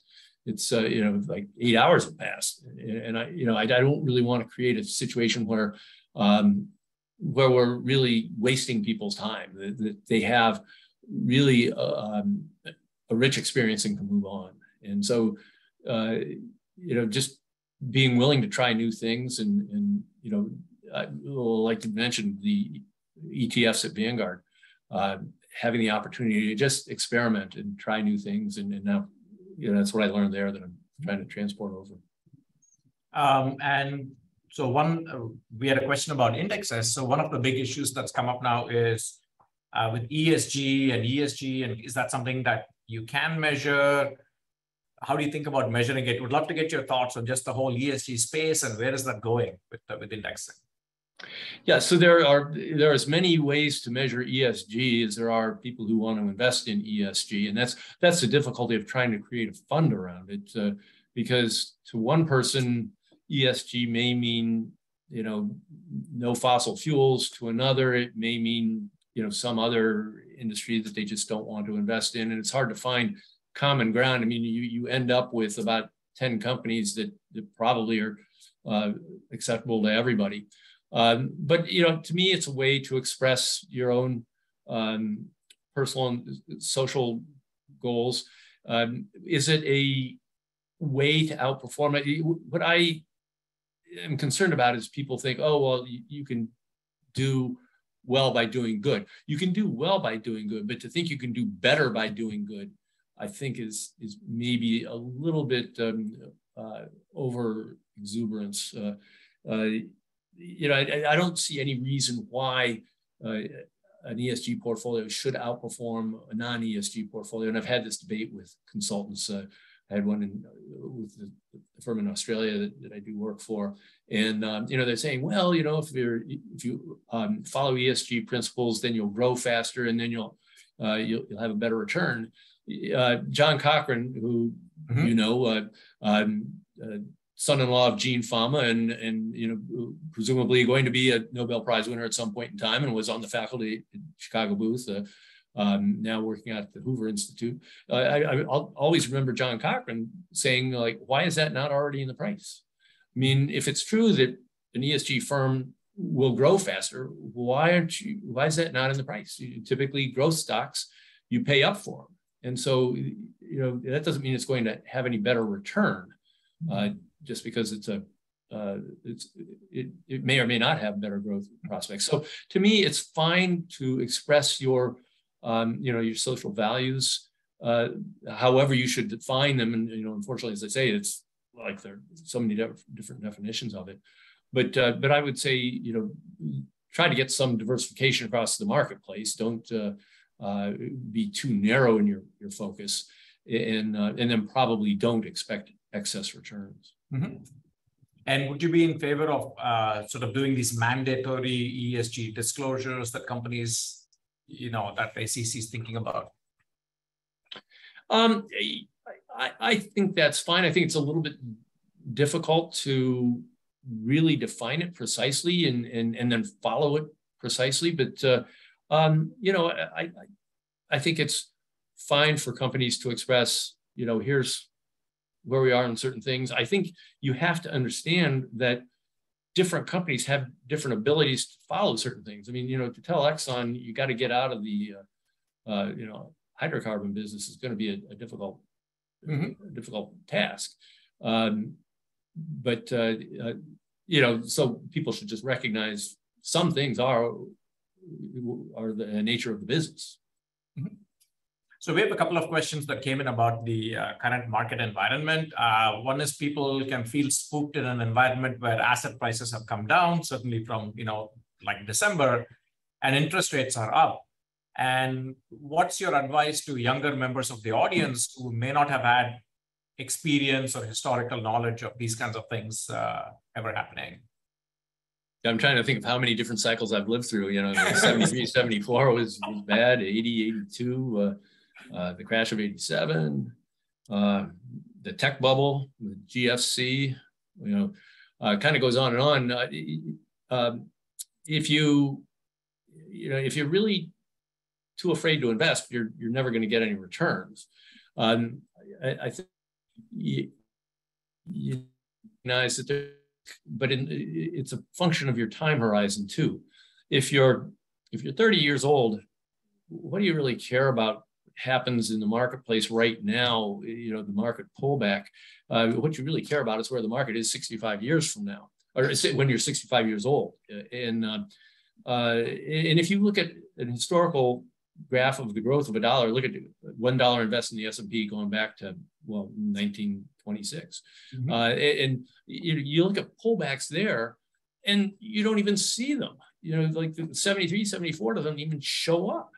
it's uh, you know like eight hours have passed and i you know I, I don't really want to create a situation where um, where we're really wasting people's time. That they have really uh, um, a rich experience and can move on. And so, uh, you know, just being willing to try new things and, and you know, I like to mention the ETFs at Vanguard, uh, having the opportunity to just experiment and try new things. And, and now, you know, that's what I learned there that I'm trying to transport over. Um, and so one, uh, we had a question about indexes. So one of the big issues that's come up now is uh, with ESG and ESG, and is that something that you can measure? How do you think about measuring it? Would love to get your thoughts on just the whole ESG space and where is that going with uh, with indexing? Yeah, so there are there are as many ways to measure ESG as there are people who want to invest in ESG, and that's that's the difficulty of trying to create a fund around it, uh, because to one person ESG may mean, you know, no fossil fuels. To another, it may mean, you know, some other industry that they just don't want to invest in. And it's hard to find common ground. I mean, you, you end up with about 10 companies that, that probably are uh, acceptable to everybody. Um, but, you know, to me, it's a way to express your own um, personal and social goals. Um, is it a way to outperform it? What I am concerned about is people think, oh, well, you, you can do well by doing good. You can do well by doing good, but to think you can do better by doing good, I think is is maybe a little bit um, uh, over exuberance. Uh, uh, you know, I, I, don't see any reason why uh, an ESG portfolio should outperform a non-ESG portfolio. And I've had this debate with consultants uh, I had one in, with the, firm in Australia that, that, I do work for, and um, you know they're saying, well, you know, if you're if you um, follow ESG principles, then you'll grow faster, and then you'll uh, you'll, you'll, have a better return. Uh, John Cochrane, who mm-hmm. you know, uh, um, uh, son-in-law of Gene Fama, and and you know, presumably going to be a Nobel Prize winner at some point in time, and was on the faculty at Chicago Booth uh, um, now working at the Hoover Institute. Uh, I, will always remember John Cochrane saying, like, why is that not already in the price? I mean, if it's true that an ESG firm will grow faster, why aren't you, why is that not in the price? You, typically, growth stocks, you pay up for them. And so, you know, that doesn't mean it's going to have any better return uh, just because it's a uh, it's, it, it may or may not have better growth prospects. So to me, it's fine to express your um, you know, your social values, uh, however you should define them. And, you know, unfortunately, as I say, it's like there are so many different definitions of it. But, uh, but I would say, you know, try to get some diversification across the marketplace. Don't uh, uh be too narrow in your, your focus and, uh, and then probably don't expect excess returns. Mm-hmm. And would you be in favor of uh, sort of doing these mandatory ESG disclosures that companies you know that SEC is thinking about? Um, I, I think that's fine. I think it's a little bit difficult to really define it precisely and and, and then follow it precisely. But uh, um, you know, I, I I think it's fine for companies to express, you know, here's where we are on certain things. I think you have to understand that different companies have different abilities to follow certain things. I mean, you know, to tell Exxon you got to get out of the, uh, uh, you know, hydrocarbon business is going to be a, a difficult, mm-hmm. a difficult task. Um, but uh, uh, you know, so people should just recognize some things are are the nature of the business. Mm-hmm. So we have a couple of questions that came in about the uh, current market environment. Uh, one is people can feel spooked in an environment where asset prices have come down, certainly from you know like December, and interest rates are up. And what's your advice to younger members of the audience who may not have had experience or historical knowledge of these kinds of things uh, ever happening? I'm trying to think of how many different cycles I've lived through. You know, 73, 74 was, was bad, 80, 82, uh, uh, the crash of 87, uh, the tech bubble, the GFC, you know, uh, kind of goes on and on. Uh, um, if you, you know, if you're really too afraid to invest, you're, you're never going to get any returns. Um, I, I think you, you recognize that there but in, it's a function of your time horizon too. If you're if you're 30 years old, what do you really care about happens in the marketplace right now? You know, the market pullback. Uh, what you really care about is where the market is 65 years from now, or when you're 65 years old. And uh, uh, and if you look at an historical graph of the growth of a dollar, look at one dollar invest in the S&P going back to well 1926, mm-hmm. uh, and you, you look at pullbacks there, and you don't even see them. You know, like the 73, 74 doesn't even show up,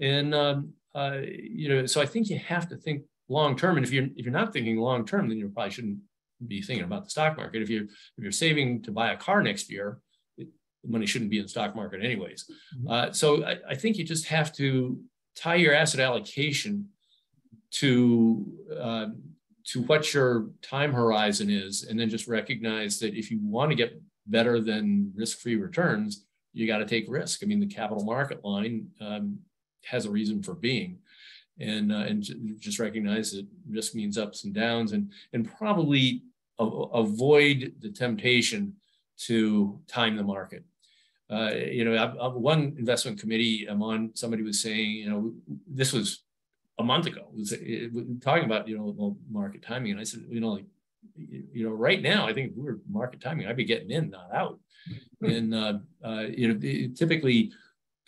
and um, uh, you know, so I think you have to think long term. And if you're if you're not thinking long term, then you probably shouldn't be thinking about the stock market. If you're if you're saving to buy a car next year, the money shouldn't be in the stock market anyways. Mm-hmm. Uh, so I, I, think you just have to tie your asset allocation to uh, to what your time horizon is, and then just recognize that if you want to get better than risk-free returns, you got to take risk. I mean, the capital market line um, has a reason for being, and uh, and just recognize that risk means ups and downs, and and probably avoid the temptation to time the market uh, you know, I, I, one investment committee I'm on, somebody was saying, you know, this was a month ago, was it, it, talking about, you know, market timing. And I said, you know, like, you know, right now, I think if we were market timing, I'd be getting in, not out. Hmm. And, uh, uh, you know, typically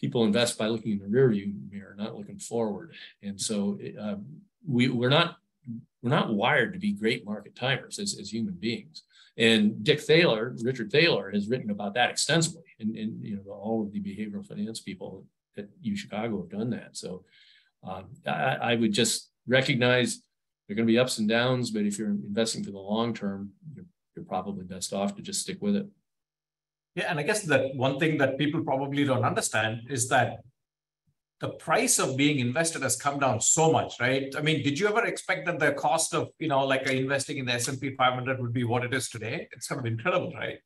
people invest by looking in the rear view mirror, not looking forward. And so uh, we, we're not, we're not wired to be great market timers as, as human beings. And Dick Thaler, Richard Thaler, has written about that extensively, and, and you know all of the behavioral finance people at U Chicago have done that. So um, I, I, would just recognize there are going to be ups and downs, but if you're investing for the long term, you're, you're probably best off to just stick with it. Yeah, and I guess that one thing that people probably don't understand is that the price of being invested has come down so much, right? I mean, did you ever expect that the cost of, you know, like investing in the S&P 500 would be what it is today? It's kind of incredible, right?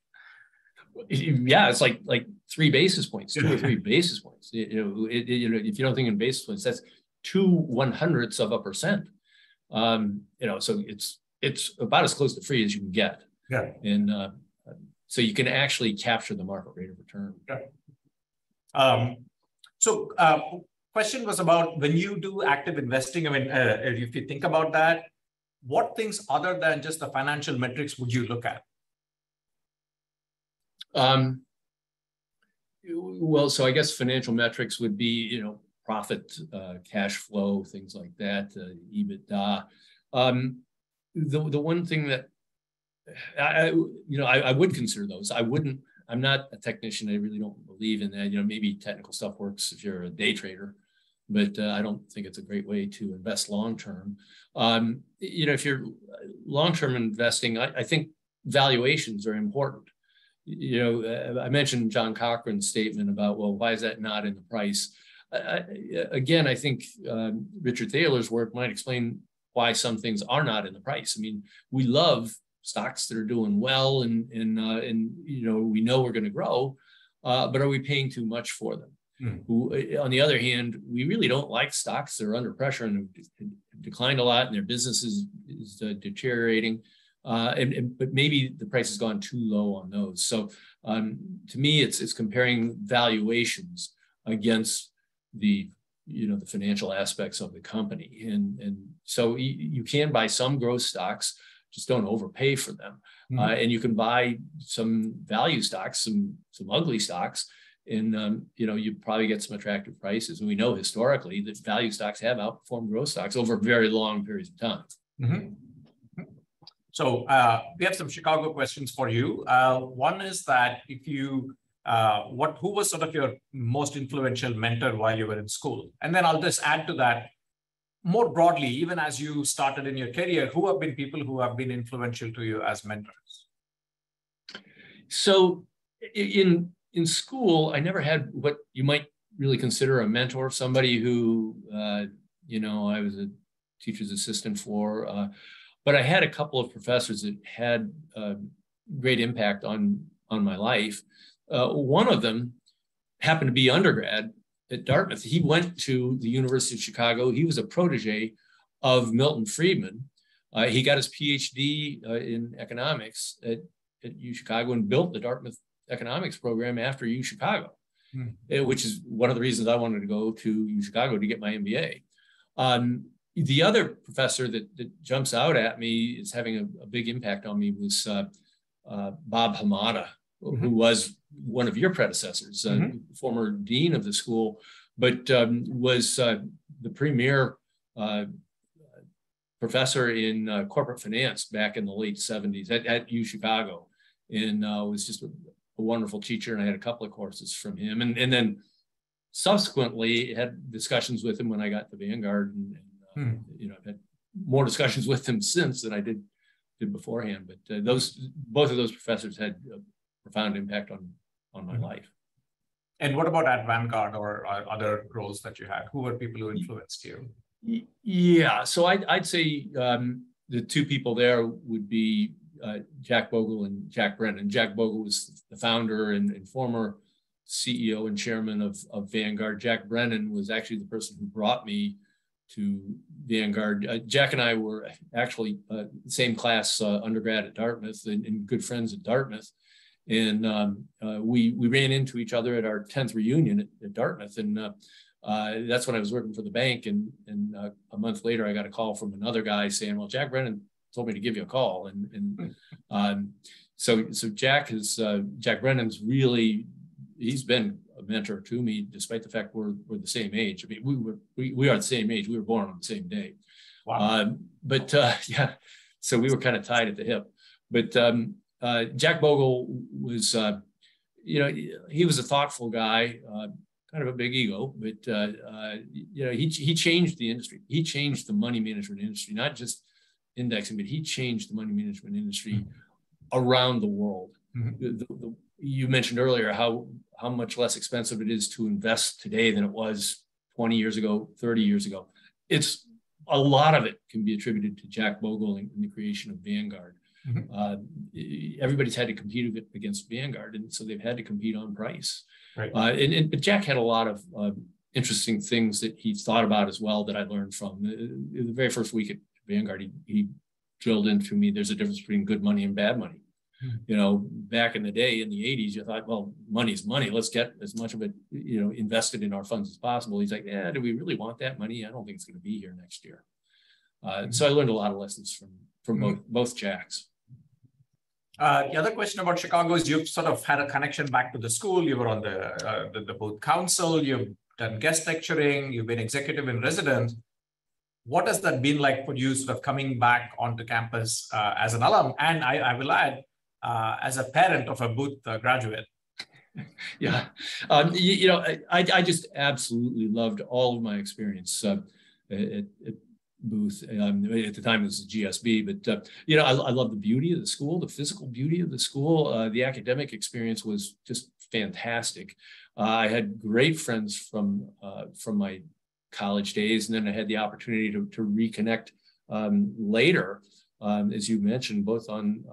Yeah, it's like like three basis points, two or three basis points. You know, it, it, you know, if you don't think in basis points, that's two one hundredths of a percent. Um, you know, so it's it's about as close to free as you can get. Yeah. And uh, so you can actually capture the market rate of return. Yeah. Um, so uh, question was about when you do active investing, I mean, uh, if you think about that, what things other than just the financial metrics would you look at? Um, well, so I guess financial metrics would be, you know, profit, uh, cash flow, things like that, uh, EBITDA. Um, the, the one thing that I, you know, I, I would consider those. I wouldn't I'm not a technician. I really don't believe in that. You know, maybe technical stuff works if you're a day trader, but uh, I don't think it's a great way to invest long term. Um, you know, if you're long term investing, I, I, think valuations are important. You know, uh, I mentioned John Cochrane's statement about, well, why is that not in the price? I, again, I think um, Richard Thaler's work might explain why some things are not in the price. I mean, we love stocks that are doing well and and uh, and you know we know we're going to grow, uh, but are we paying too much for them? Mm. On the other hand, we really don't like stocks that are under pressure and have declined a lot, and their business is, is uh, deteriorating. Uh, and, and, but maybe the price has gone too low on those. So um, to me, it's it's comparing valuations against the you know the financial aspects of the company, and and so you, you can buy some growth stocks just don't overpay for them. Mm-hmm. Uh, and you can buy some value stocks, some some ugly stocks, and um, you know you probably get some attractive prices. And we know historically that value stocks have outperformed growth stocks over very long periods of time. Mm-hmm. So uh, we have some Chicago questions for you. Uh, one is that if you, uh, what, who was sort of your most influential mentor while you were in school? And then I'll just add to that, more broadly, even as you started in your career, who have been people who have been influential to you as mentors? So in in school, I never had what you might really consider a mentor, somebody who, uh, you know, I was a teacher's assistant for. Uh, but I had a couple of professors that had uh, great impact on on my life. Uh, one of them happened to be undergrad at Dartmouth. He went to the University of Chicago. He was a protege of Milton Friedman. Uh, he got his PhD uh, in economics at, at U Chicago and built the Dartmouth economics program after U Chicago, hmm. Eh, which is one of the reasons I wanted to go to U Chicago to get my MBA. Um, the other professor that, that jumps out at me is having a, a big impact on me was uh, uh, Bob Hamada, mm-hmm. who was one of your predecessors, uh, mm-hmm. Former dean of the school, but um, was uh, the premier uh, professor in uh, corporate finance back in the late 70s at, at U Chicago, and was just a, a, wonderful teacher. And I had a couple of courses from him, and and then subsequently had discussions with him when I got to Vanguard and, Hmm. You know, I've had more discussions with him since than I did did beforehand. But uh, those both of those professors had a profound impact on on my hmm. life. And what about at Vanguard or other roles that you had? Who were people who influenced you? Yeah, so I'd, I'd say um, the two people there would be uh, Jack Bogle and Jack Brennan. Jack Bogle was the founder and, and former CEO and chairman of, of Vanguard. Jack Brennan was actually the person who brought me to Vanguard. Uh, Jack and I were actually uh, same class uh, undergrad at Dartmouth and, and, good friends at Dartmouth. And um, uh, we we ran into each other at our 10th reunion at, at Dartmouth. And uh, uh, that's when I was working for the bank. And, and a month later, I got a call from another guy saying, well, Jack Brennan told me to give you a call. And, and hmm. um, so, so Jack is, Jack Brennan's really, he's been a mentor to me, despite the fact we're, we're the same age. I mean, we were we, we are the same age. We were born on the same day. Wow. Um, but uh, yeah, so we were kind of tied at the hip. But um, uh, Jack Bogle was, uh, you know, he was a thoughtful guy, uh, kind of a big ego, but uh, uh, you know, he he changed the industry. He changed the money management industry, not just indexing, but he changed the money management industry mm-hmm. around the world. Mm-hmm. The, the, the, you mentioned earlier how how much less expensive it is to invest today than it was 20 years ago, 30 years ago. It's a lot of it can be attributed to Jack Bogle and the creation of Vanguard. Mm-hmm. Uh, everybody's had to compete against Vanguard, and so they've had to compete on price. Right. Uh, and, and, but Jack had a lot of uh, interesting things that he thought about as well that I learned from. The, the very first week at Vanguard, he, he drilled into me there's a difference between good money and bad money. You know, back in the day in the 80s, you thought, well, money's money. Let's get as much of it, you know, invested in our funds as possible. He's like, yeah, do we really want that money? I don't think it's going to be here next year. Uh, mm-hmm. So I learned a lot of lessons from from both mm-hmm. both Jacks. Uh, the other question about Chicago is you've sort of had a connection back to the school. You were on the, uh, the, the Booth Council. You've done guest lecturing. You've been executive in residence. What has that been like for you, sort of coming back onto campus uh, as an alum? And I, I will add, uh, as a parent of a Booth uh, graduate? yeah, um, you, you, know, I, I just absolutely loved all of my experience Booth. Um, at the time, it was GSB, but uh, you know, I, I love the beauty of the school, the physical beauty of the school. Uh, the academic experience was just fantastic. Uh, I had great friends from from my college days, and then I had the opportunity to, to reconnect um, later, um, as you mentioned, both on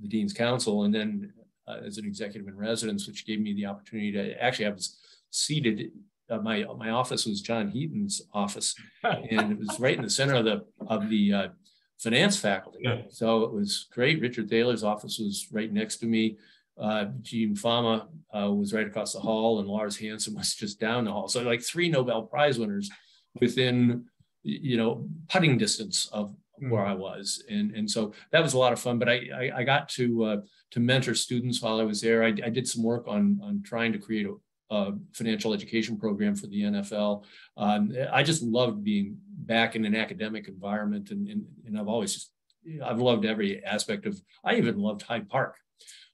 the Dean's Council and then uh, as an executive in residence, which gave me the opportunity to actually I was seated. Uh, my my office was John Heaton's office, and it was right in the center of the of the uh, finance faculty. Yeah. So it was great. Richard Thaler's office was right next to me. Uh, Gene Fama uh, was right across the hall, and Lars Hansen was just down the hall. So like three Nobel Prize winners within you know putting distance of where I was, and and so that was a lot of fun. But I I, I got to uh, to mentor students while I was there. I, I did some work on on trying to create a, a financial education program for the NFL. Um, I just loved being back in an academic environment, and and, and I've always just I've loved every aspect of. I even loved Hyde Park.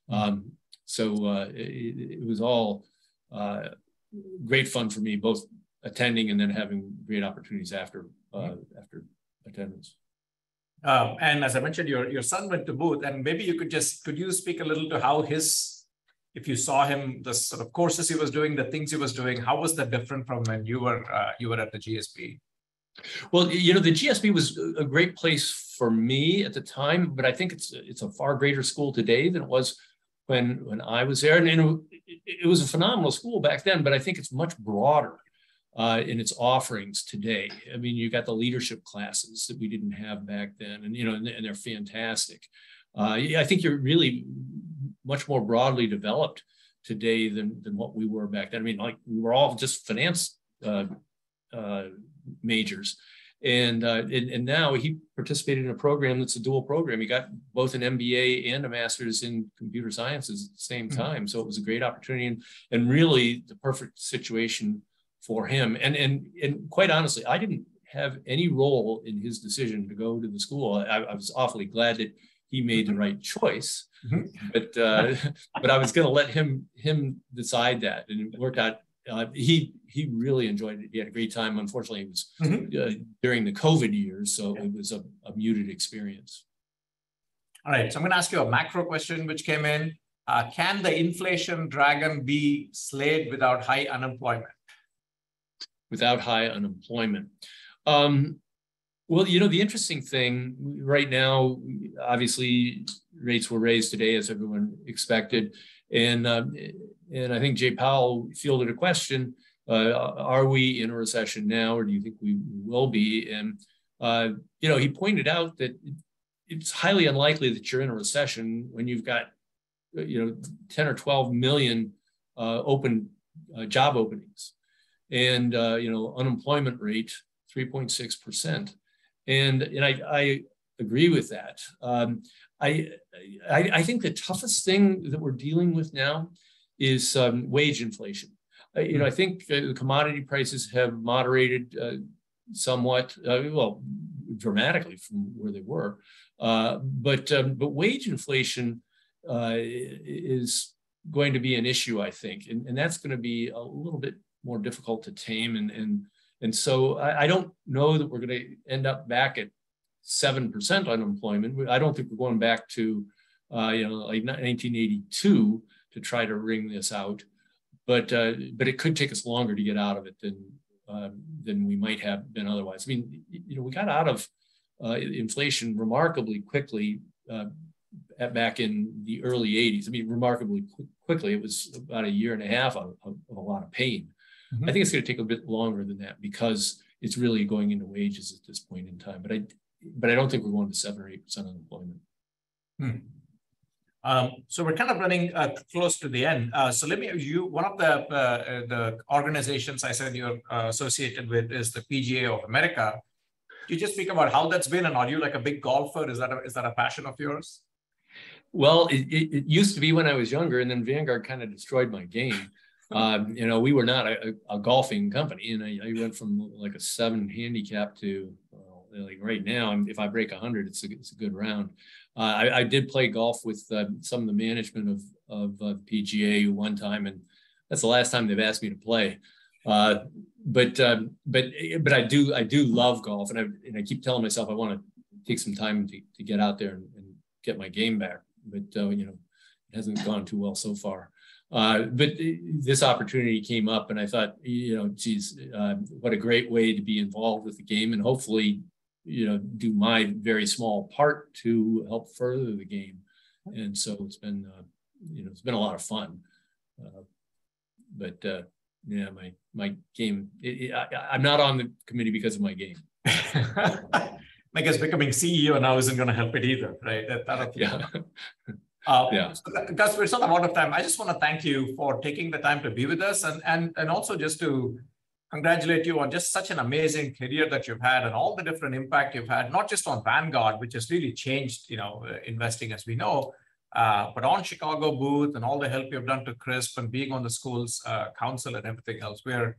Um, so uh, it, it, was all uh, great fun for me, both attending and then having great opportunities after uh, mm-hmm. after attendance. Um, and as I mentioned, your your son went to Booth, and maybe you could just could you speak a little to how his, if you saw him, the sort of courses he was doing, the things he was doing, how was that different from when you were uh, you were at the GSB? Well, you know, the GSB was a great place for me at the time, but I think it's it's a far greater school today than it was when when I was there, and, and it, it was a phenomenal school back then. But I think it's much broader uh, in its offerings today. I mean, you got the leadership classes that we didn't have back then, and you know, and, and they're fantastic. Uh, I think you're really much more broadly developed today than than what we were back then. I mean, like we were all just finance uh, uh majors, and, uh, and and now he participated in a program that's a dual program. He got both an MBA and a master's in computer sciences at the same mm-hmm. time, so it was a great opportunity and and really the perfect situation for him. And and and quite honestly, I didn't have any role in his decision to go to the school. I, I was awfully glad that he made the mm-hmm. right choice, mm-hmm. but uh, but I was going to let him him decide that, and it worked out. Uh, he he really enjoyed it. He had a great time. Unfortunately, it was mm-hmm. uh, during the COVID years, so it was a, a, muted experience. All right, so I'm going to ask you a macro question which came in. Uh, can the inflation dragon be slayed without high unemployment? without high unemployment. Um, well, you know, the interesting thing right now, obviously, rates were raised today as everyone expected. And, um, and I think Jay Powell fielded a question uh, Are we in a recession now, or do you think we will be? And, uh, you know, he pointed out that it's highly unlikely that you're in a recession when you've got, you know, 10 or 12 million uh, open uh, job openings and uh, you know unemployment rate 3.6 percent, and and I, I agree with that. Um, I, I, I think the toughest thing that we're dealing with now is um, wage inflation. Uh, you know, I think uh, the commodity prices have moderated uh, somewhat, uh, well, dramatically from where they were, uh, but um, but wage inflation is going to be an issue, I think, and, and that's going to be a little bit more difficult to tame. And, and, and so I, I don't know that we're going to end up back at 7% unemployment. I don't think we're going back to, uh, you know, like 1982 to try to wring this out. But, uh, but it could take us longer to get out of it than, uh, than we might have been otherwise. I mean, you know, we got out of uh, inflation remarkably quickly uh, at, back in the early 80s. I mean, remarkably qu- quickly. It was about a year and a half of, of, of a lot of pain. Mm-hmm. I think it's going to take a bit longer than that because it's really going into wages at this point in time. But I, but I don't think we're going to seven or eight percent unemployment. Hmm. Um, so we're kind of running uh, close to the end. Uh, so let me you one of the uh, the organizations I said you're uh, associated with is the PGA of America. Could you just speak about how that's been, and are you like a big golfer? Is that a, is that a passion of yours? Well, it, it, it used to be when I was younger, and then Vanguard kind of destroyed my game um, you know, we were not a, a golfing company, and I, I, went from like a seven handicap to like right now. If I break hundred, it's a it's a good round. Uh, I, I, did play golf with uh, some of the management of of uh, PGA one time, and that's the last time they've asked me to play. Uh, but um, but but I do I do love golf, and I and I keep telling myself I want to take some time to, to get out there and, and get my game back. But uh, you know, it hasn't gone too well so far. Uh, but this opportunity came up, and I thought, you know, geez, uh, what a great way to be involved with the game, and hopefully, you know, do my very small part to help further the game. And so it's been, uh, you know, it's been a lot of fun. Uh, but uh, yeah, my my game, it, it, I, am not on the committee because of my game. I guess becoming CEO now isn't going to help it either, right? That, yeah. Uh, yeah. Gus, we're sort of out of time. I just want to thank you for taking the time to be with us and, and, and also just to congratulate you on just such an amazing career that you've had and all the different impact you've had, not just on Vanguard, which has really changed, you know, uh, investing as we know, uh, but on Chicago Booth and all the help you've done to CRSP and being on the school's uh, council and everything else. We're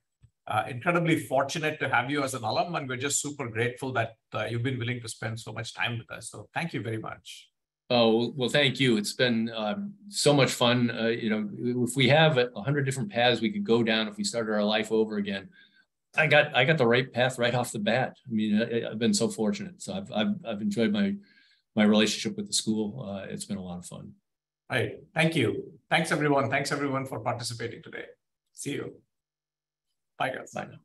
uh, incredibly fortunate to have you as an alum, and we're just super grateful that uh, you've been willing to spend so much time with us. So thank you very much. Oh, well, thank you. It's been um, so much fun. Uh, you know, if we have a hundred different paths we could go down if we started our life over again, I got I got the right path right off the bat. I mean, I, have been so fortunate. So I've, I've I've enjoyed my my relationship with the school. Uh, it's been a lot of fun. All right. Thank you. Thanks everyone. Thanks everyone for participating today. See you. Bye guys. Bye now.